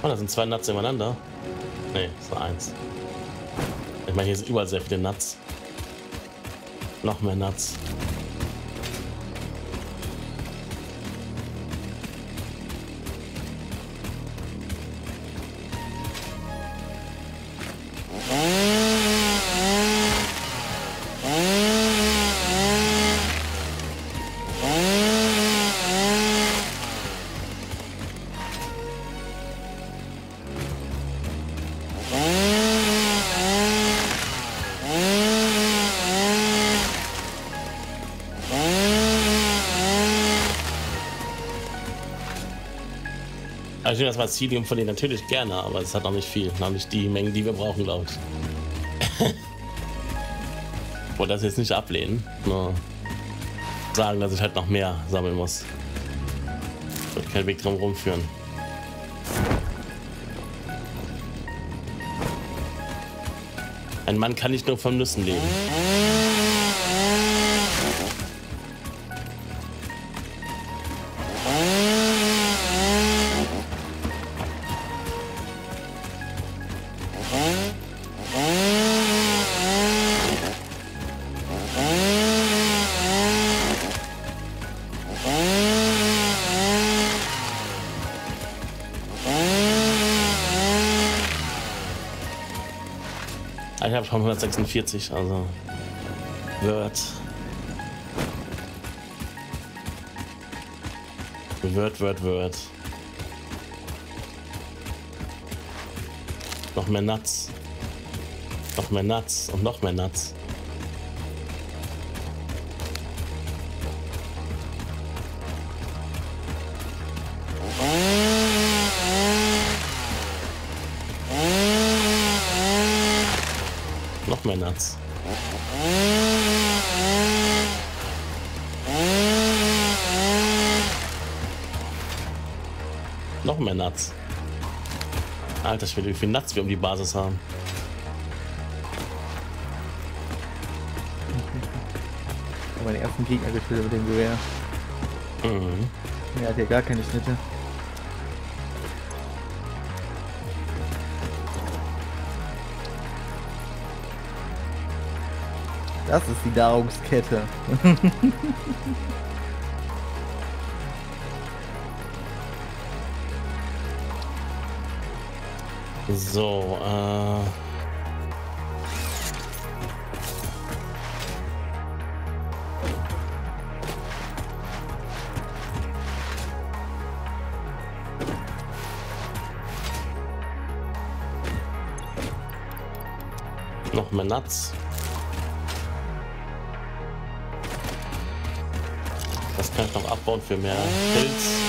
Oh, da sind zwei Nuts nebeneinander. Ne, ist nur eins. Ich meine, hier sind überall sehr viele Nuts. Noch mehr Nuts. Also das Mazilium von denen natürlich gerne, aber es hat noch nicht viel. Noch nicht die Mengen, die wir brauchen, glaube ich. wollte das jetzt nicht ablehnen. Nur sagen, dass ich halt noch mehr sammeln muss. Wird kein Weg drum rumführen. Ein Mann kann nicht nur von Nüssen leben. Schon 146, also wird. Wird, wird, wird. Noch mehr Nuts. Noch mehr Nuts und noch mehr Nuts. Noch mehr Nuts. Noch mehr Nuts. Alter Schwede, wie viel Nuts wir um die Basis haben. Ich habe meinen ersten Gegner gespielt mit dem Gewehr. Mhm. Er hat ja gar keine Schnitte. Das ist die Nahrungskette. So, äh. Noch mehr Nuts. Kann ich noch abbauen für mehr Pilz.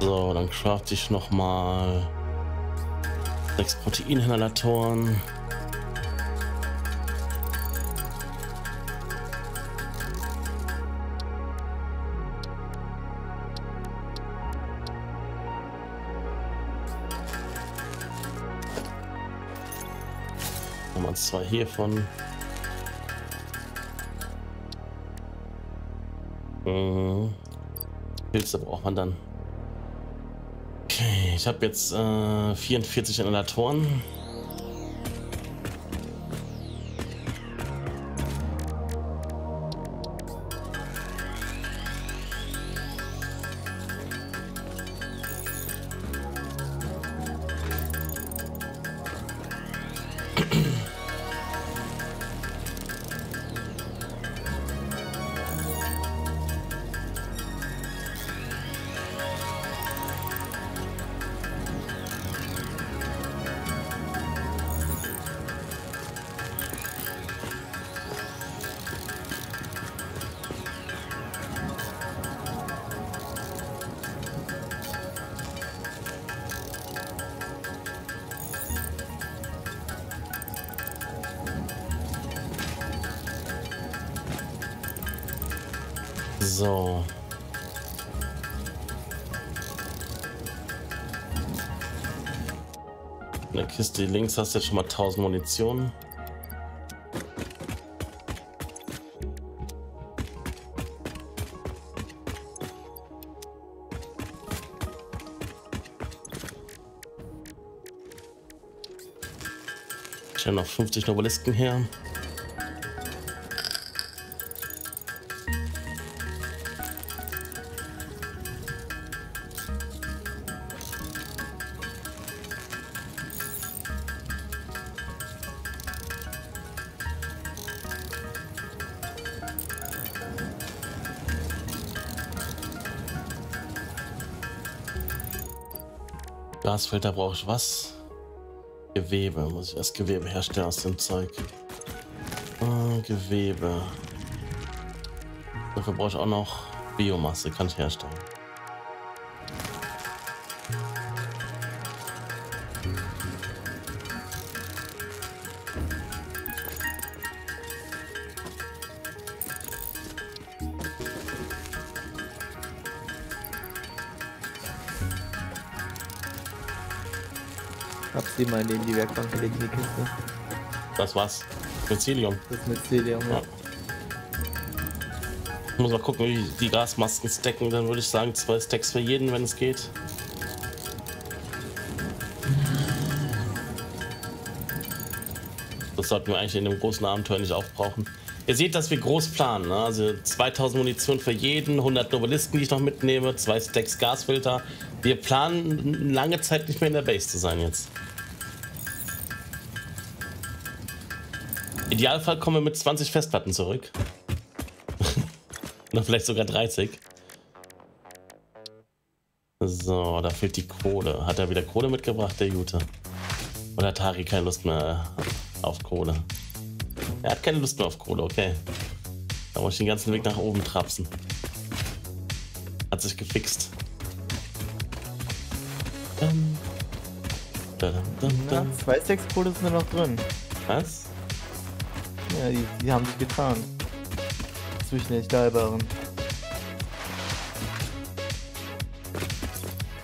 So, dann craft ich noch mal sechs Proteininhalatoren. Zwei hiervon. Mhm. Pilze braucht man dann. Okay, ich habe jetzt äh, 44 Inhalatoren. Links hast du jetzt schon mal 1000 Munition. Stellen noch 50 Novelisten her. Glasfilter brauche ich was? Gewebe. Muss ich erst Gewebe herstellen aus dem Zeug. Ah, Gewebe. Dafür brauche ich auch noch Biomasse. Kann ich herstellen. Mal in die Werkbank gelegt, die Kiste. Das war's. Mycelium. Das Mycelium. Ja. Ich muss mal gucken, wie die Gasmasken stacken. Dann würde ich sagen, zwei Stacks für jeden, wenn es geht. Das sollten wir eigentlich in dem großen Abenteuer nicht aufbrauchen. Ihr seht, dass wir groß planen. Ne? Also 2000 Munition für jeden, 100 Novelisten, die ich noch mitnehme, zwei Stacks Gasfilter. Wir planen lange Zeit nicht mehr in der Base zu sein jetzt. Idealfall kommen wir mit 20 Festplatten zurück. Oder vielleicht sogar 30. So, da fehlt die Kohle. Hat er wieder Kohle mitgebracht, der Jute? Oder hat Harry keine Lust mehr auf Kohle? Er hat keine Lust mehr auf Kohle, okay. Da muss ich den ganzen Weg nach oben trapsen. Hat sich gefixt. Dum. Dum, dum, Ja, dum. zwei Stacks Kohle sind noch drin. Was? Ja, die, die haben sich getan. Zwischen den Stahlbaren.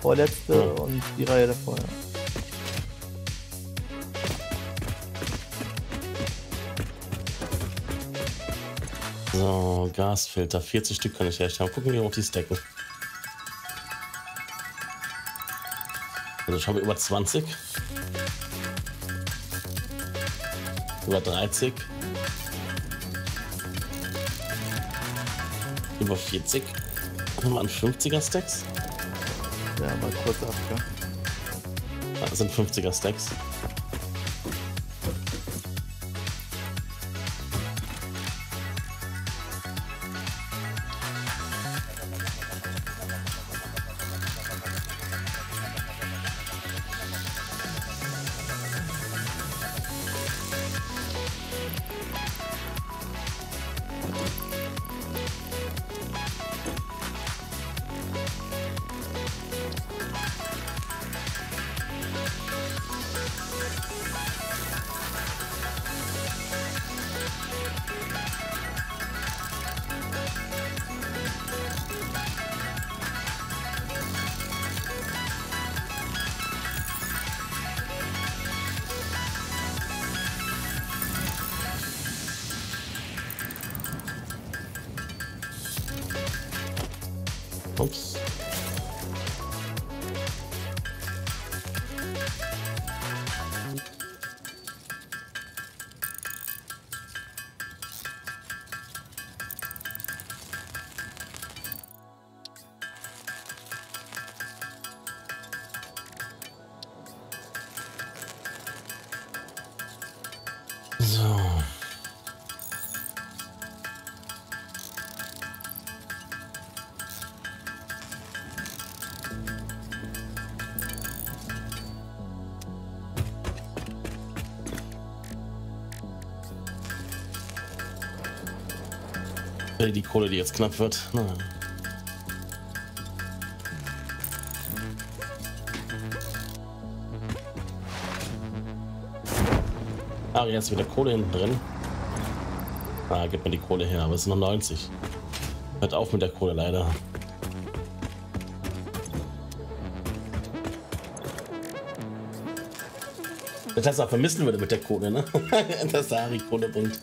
Vorletzte Hm. und die Reihe davor. Ja. So, Gasfilter. 40 Stück kann ich herstellen. Gucken wir, ob die stacken. Also ich habe über 20. Über 30. Über 40. Haben wir an 50er Stacks? Ja, mal kurz ab, ja. Ah, Das sind 50er Stacks. Die jetzt knapp wird. Naja. Ah, jetzt wieder Kohle hinten drin. Ah, gib mir die Kohle her, aber es sind noch 90. Hört auf mit der Kohle leider. Das heißt, auch vermissen würde mit der Kohle, ne? Dass Harry Kohle bringt.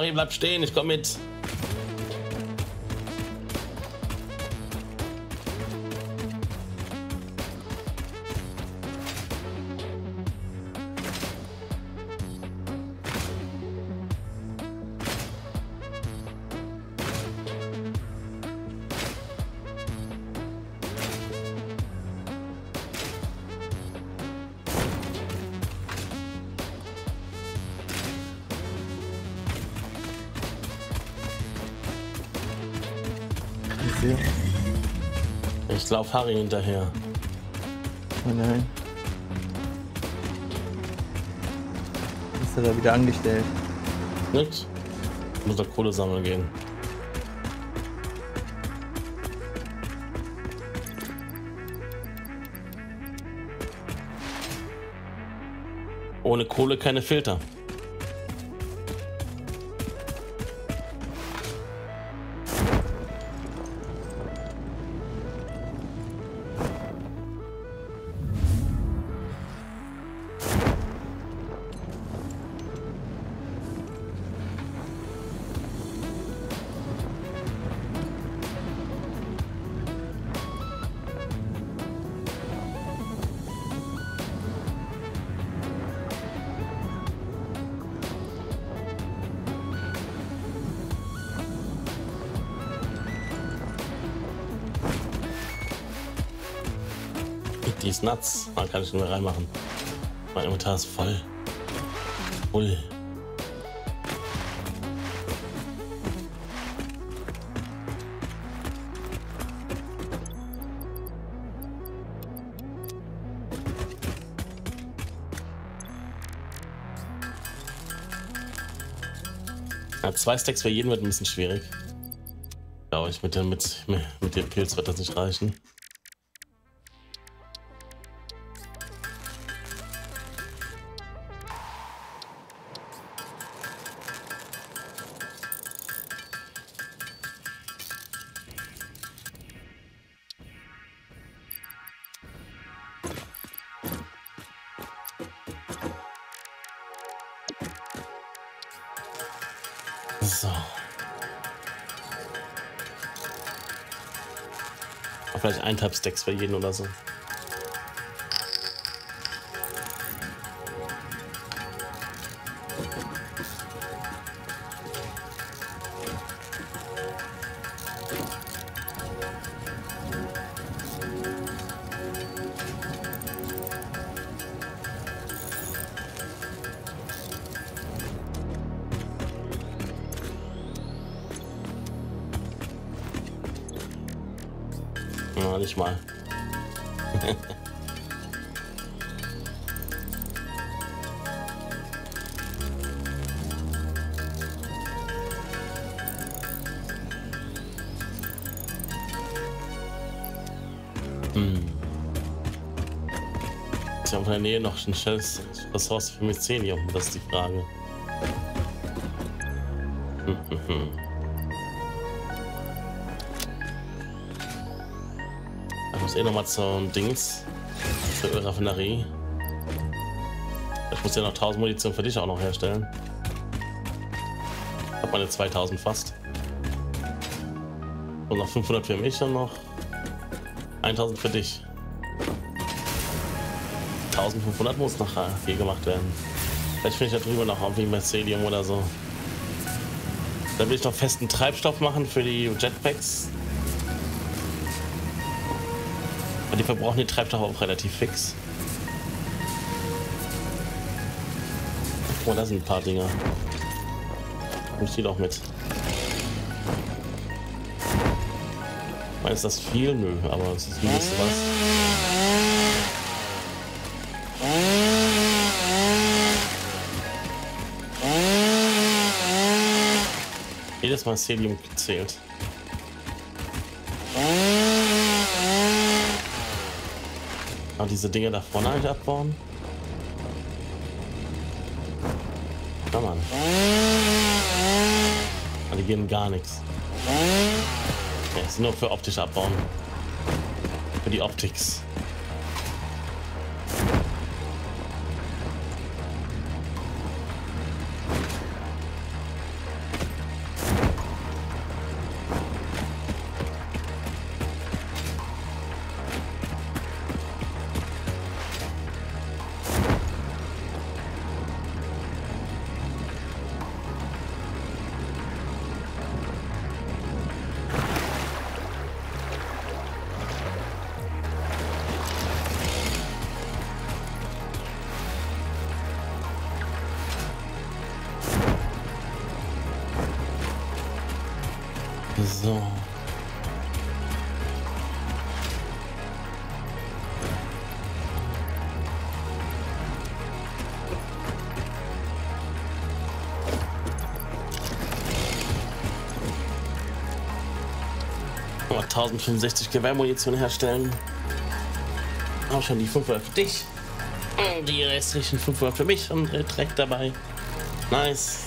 Harry, bleib stehen, ich komm mit. Harry hinterher. Oh nein. Ist er da wieder angestellt? Nicht? Muss doch Kohle sammeln gehen. Ohne Kohle keine Filter. Ist nuts. Da kann ich mehr reinmachen. Mein Inventar ist voll. Voll. Zwei Stacks für jeden wird ein bisschen schwierig. Glaube ich, mit dem, mit, mit dem Pilz wird das nicht reichen. Für jeden oder so. Ja, nicht mal. hm. Ist ja in der Nähe noch ein schnelles Ressource für Mycelium? Das ist die Frage. Nochmal zum Dings, zur Raffinerie. Das Ich muss ja noch 1000 Munition für dich auch noch herstellen. Ich hab meine 2000 fast. Und noch 500 für mich und noch 1000 für dich. 1500 muss noch hier gemacht werden. Vielleicht finde ich da drüber noch irgendwie Mycelium oder so. Dann will ich noch festen Treibstoff machen für die Jetpacks. Die verbrauchen den Treibstoff auch relativ fix. Oh, da sind ein paar Dinger. Ich die doch mit. Ich ist das viel? Nö, aber es ist bisschen was. Jedes Mal Celium gezählt. Diese Dinge da vorne nicht abbauen. Kann man. Aber die gehen gar nichts. Okay, ist nur für optisch abbauen. Für die Optics. 1065 Gewehrmunition herstellen. Auch schon die 500 für dich. Und die restlichen 500 für mich und direkt dabei. Nice.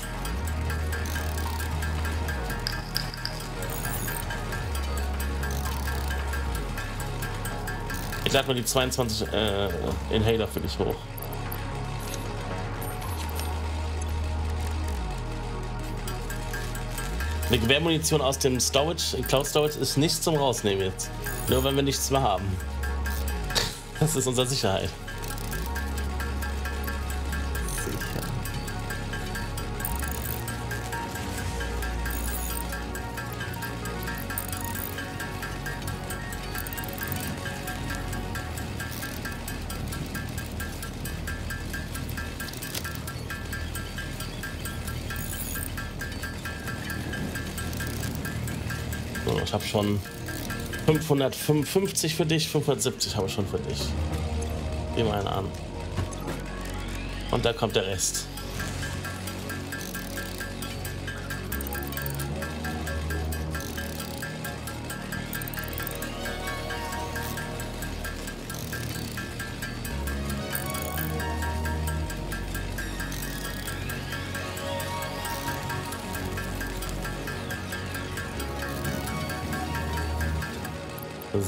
Ich lade mal die 22 äh, Inhaler für dich hoch. Eine Gewehrmunition aus dem Storage, Cloud Storage ist nicht zum Rausnehmen jetzt. Nur wenn wir nichts mehr haben. Das ist unsere Sicherheit. Ich habe schon 555 für dich, 570 habe ich schon für dich. Geh mal einen an. Und da kommt der Rest.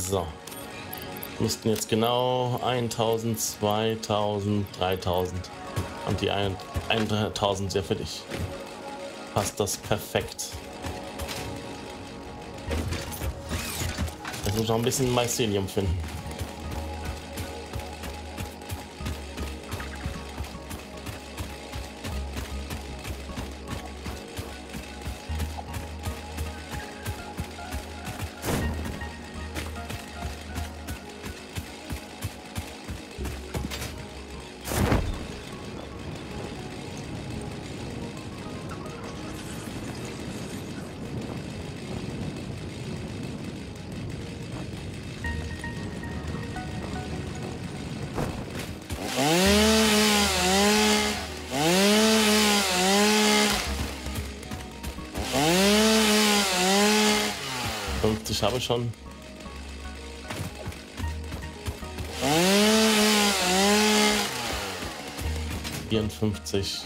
So. Müssten jetzt genau 1000, 2000, 3000. Und die 1000 ja für dich. Passt das perfekt. Jetzt muss ich noch ein bisschen Mycelium finden. Ich habe schon. Vierundfünfzig.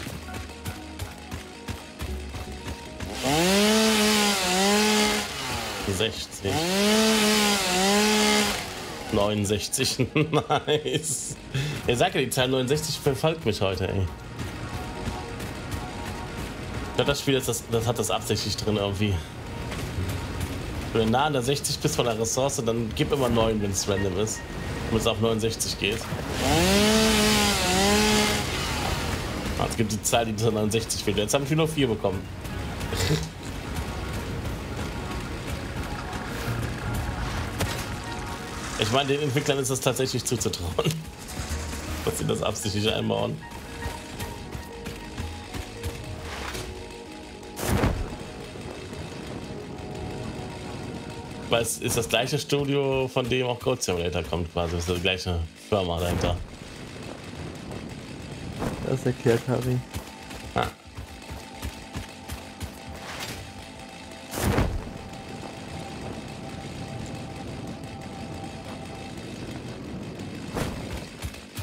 Sechzig. 69. nice. Ihr sagt ja, die Zahl 69 verfolgt mich heute, ey. Ich glaube, das Spiel ist das, das hat das absichtlich drin irgendwie. Wenn du nah an der 60 bist von der Ressource, dann gib immer 9, wenn es random ist. Damit es auf 69 geht. Ah, es gibt die Zahl, die 69 fehlt. Jetzt haben wir nur 4 bekommen. Ich meine, den Entwicklern ist das tatsächlich zuzutrauen. Dass sie das absichtlich einbauen. Weil es ist das gleiche Studio, von dem auch Code Simulator kommt quasi. Es ist die gleiche Firma dahinter. Das erklärt Harry. Ah.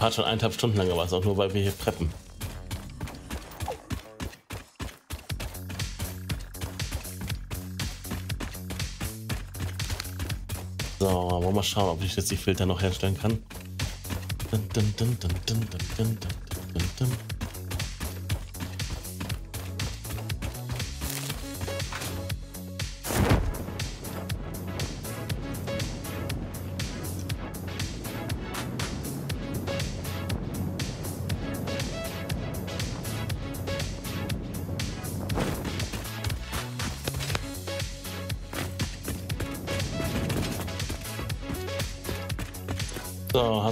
Hat schon eineinhalb Stunden lang was, auch nur weil wir hier preppen. mal schauen, ob ich jetzt die Filter noch herstellen kann. Dun, dun, dun,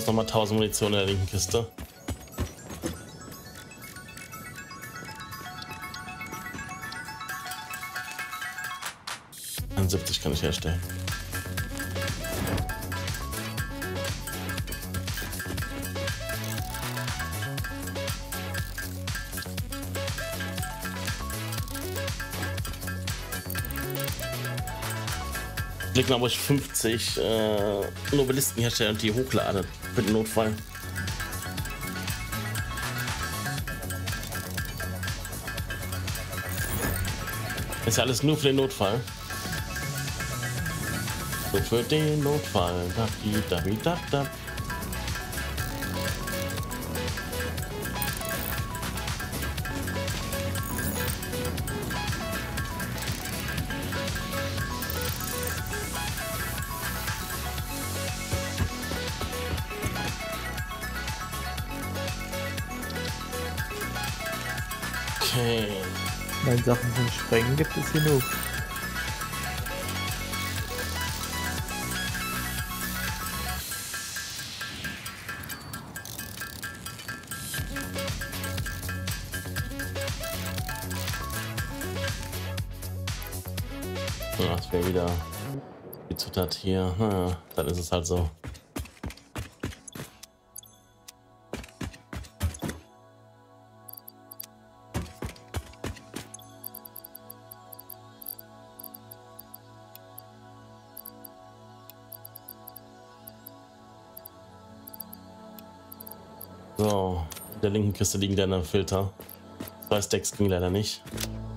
hast noch mal 1000 Munition in der linken Kiste. An 70 kann ich herstellen. Klick mal, wo ich 50 äh, Novelisten herstelle und die hochlade mit Notfall. Ist alles nur für den Notfall. Nur für den Notfall. Da, da, da, da, da. Genug. Das wäre wieder die Zutat hier. Naja, dann ist es halt. So, linken Kiste liegen dann Filter. Zwei Stacks ging leider nicht.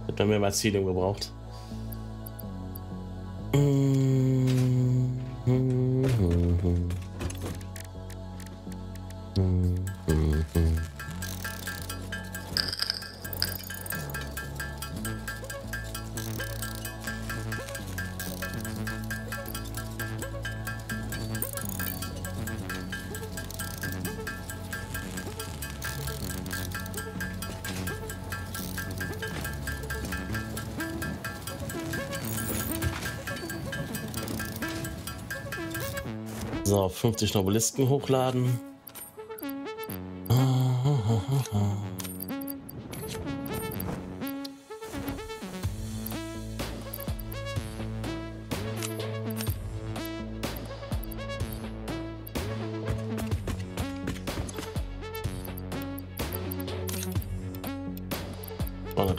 Hätte man mehrmals Helium gebraucht. So, 50 Nobelisten hochladen.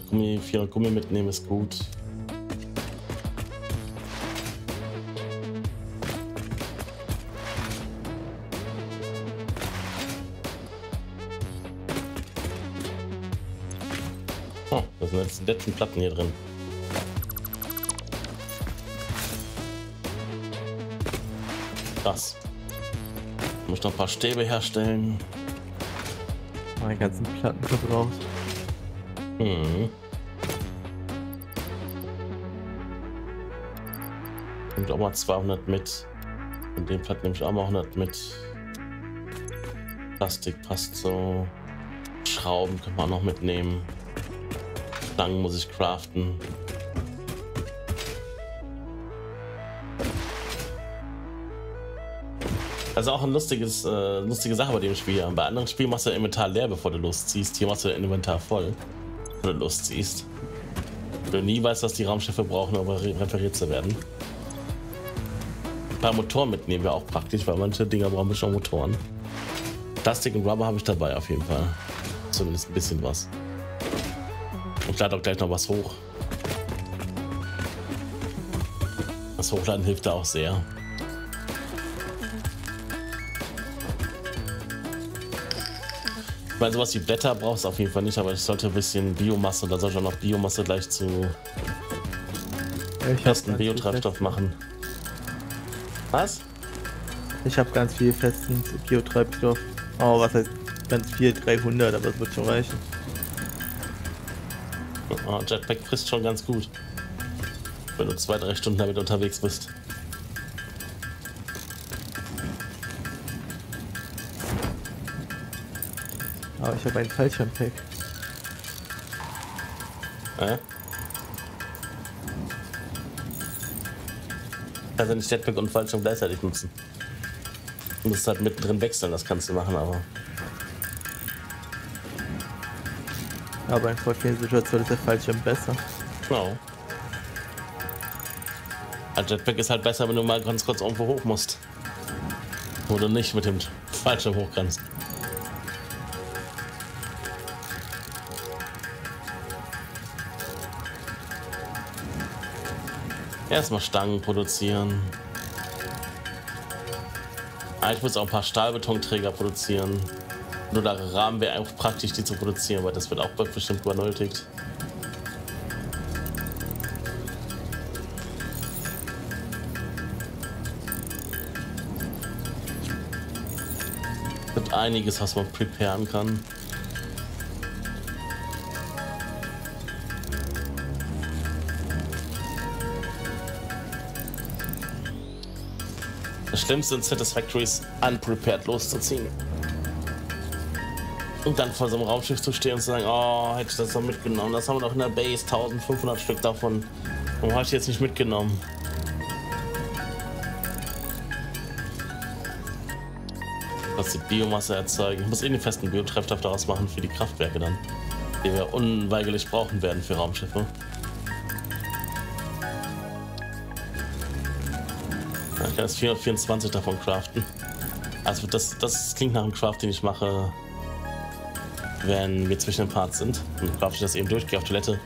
Gummi, 400 Gummi mitnehmen ist gut. Letzten Platten hier drin. Krass. Ich muss noch ein paar Stäbe herstellen. Meine ganzen Platten verbraucht. Hm. Nimmt auch mal 200 mit. Und den Platten nehme ich auch mal 100 mit. Plastik passt so. Schrauben kann man auch noch mitnehmen. Stangen muss ich craften. Also auch ein lustiges, äh, lustige Sache bei dem Spiel. Bei anderen Spielen machst du dein Inventar leer, bevor du losziehst. Hier machst du dein Inventar voll, wenn du losziehst. Du nie weißt, was die Raumschiffe brauchen, um repariert zu werden. Ein paar Motoren mitnehmen wir auch praktisch, weil manche Dinger brauchen schon Motoren. Plastik und Rubber habe ich dabei auf jeden Fall. Zumindest ein bisschen was. Und ich lade auch gleich noch was hoch. Das Hochladen hilft da auch sehr. Ich meine, sowas wie Blätter brauchst du auf jeden Fall nicht, aber ich sollte ein bisschen Biomasse, da soll ich auch noch Biomasse gleich zu ich festen Biotreibstoff machen. Was? Ich habe ganz viel festen Biotreibstoff. Oh, was heißt ganz viel? 300, aber das wird schon reichen. Oh, Jetpack frisst schon ganz gut. Wenn du zwei, drei Stunden damit unterwegs bist. Aber ich habe ein Fallschirmpack. Äh? Also nicht Jetpack und Fallschirm gleichzeitig nutzen. Du musst halt mittendrin wechseln, das kannst du machen, aber. Aber in Fortgehen-Situation ist der Fallschirm besser. Genau. Ein Jetpack ist halt besser, wenn du mal ganz kurz irgendwo hoch musst. Du nicht mit dem Fallschirm hoch kannst. Erstmal Stangen produzieren. Ah, ich muss auch ein paar Stahlbetonträger produzieren. Nur der Rahmen wäre einfach praktisch, die zu produzieren, weil das wird auch bestimmt benötigt. gibt einiges, was man preparen kann. Das Schlimmste in Satisfactory ist, unprepared loszuziehen. Und dann vor so einem Raumschiff zu stehen und zu sagen, oh, hätte ich das doch mitgenommen. Das haben wir doch in der Base, 1500 Stück davon. Warum habe ich jetzt nicht mitgenommen? dass die Biomasse erzeugen. Ich muss eh den festen Biotreibstoff daraus machen für die Kraftwerke dann, die wir unweigerlich brauchen werden für Raumschiffe. Ich kann jetzt 424 davon craften. Also das, das klingt nach einem Craft, den ich mache, wenn wir zwischen den Parts sind. Dann craft ich das eben durch, gehe auf Toilette.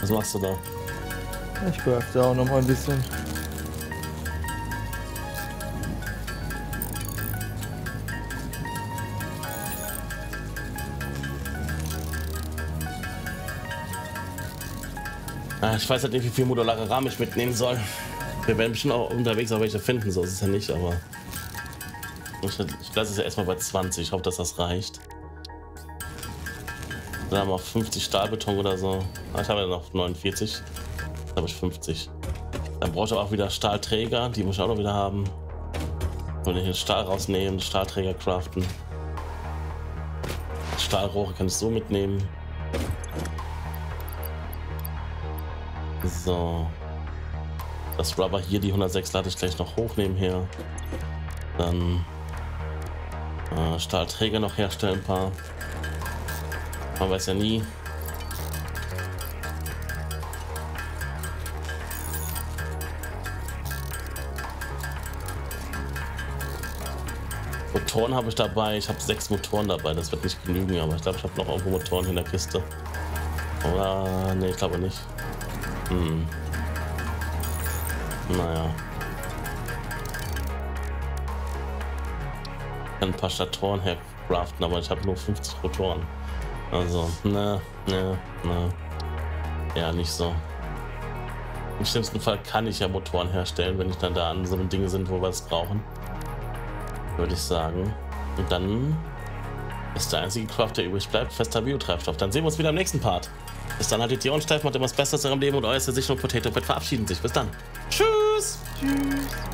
Was machst du da? Ich crafte auch noch mal ein bisschen. Ich weiß halt nicht, wie viel modulare Rahmen ich mitnehmen soll. Wir werden bestimmt auch unterwegs auch welche finden, so ist es ja nicht, aber. Ich, ich lasse es ja erstmal bei 20. Ich hoffe, dass das reicht. Dann haben wir auch 50 Stahlbeton oder so. Ah, Ich habe ja noch 49. Dann habe ich 50. Dann brauche ich auch wieder Stahlträger, die muss ich auch noch wieder haben. Ich den Stahl rausnehmen, Stahlträger craften. Stahlrohre kann ich so mitnehmen. So. Das Rubber hier, die 106 lade ich gleich noch hoch nebenher. Dann äh, Stahlträger noch herstellen, ein paar. Man weiß ja nie. Motoren habe ich dabei. Ich habe sechs Motoren dabei. Das wird nicht genügen, aber ich glaube, ich habe noch irgendwo Motoren in der Kiste. Oder? Nee, ich glaube nicht. Hm. Naja. Ich kann ein paar Statoren hercraften, aber ich habe nur 50 Rotoren. Also, ne, ne, ne. eher nicht so. Im schlimmsten Fall kann ich ja Motoren herstellen, wenn ich dann da an so Dinge sind, wo wir es brauchen. Würde ich sagen. Und dann ist der einzige Craft, der übrig bleibt, fester Biotreibstoff. Dann sehen wir uns wieder im nächsten Part. Bis dann haltet die Ohren steif, macht immer das Beste aus eurem Leben und euer Sicht und Potato Pet verabschieden sich. Bis dann. Tschüss. Tschüss.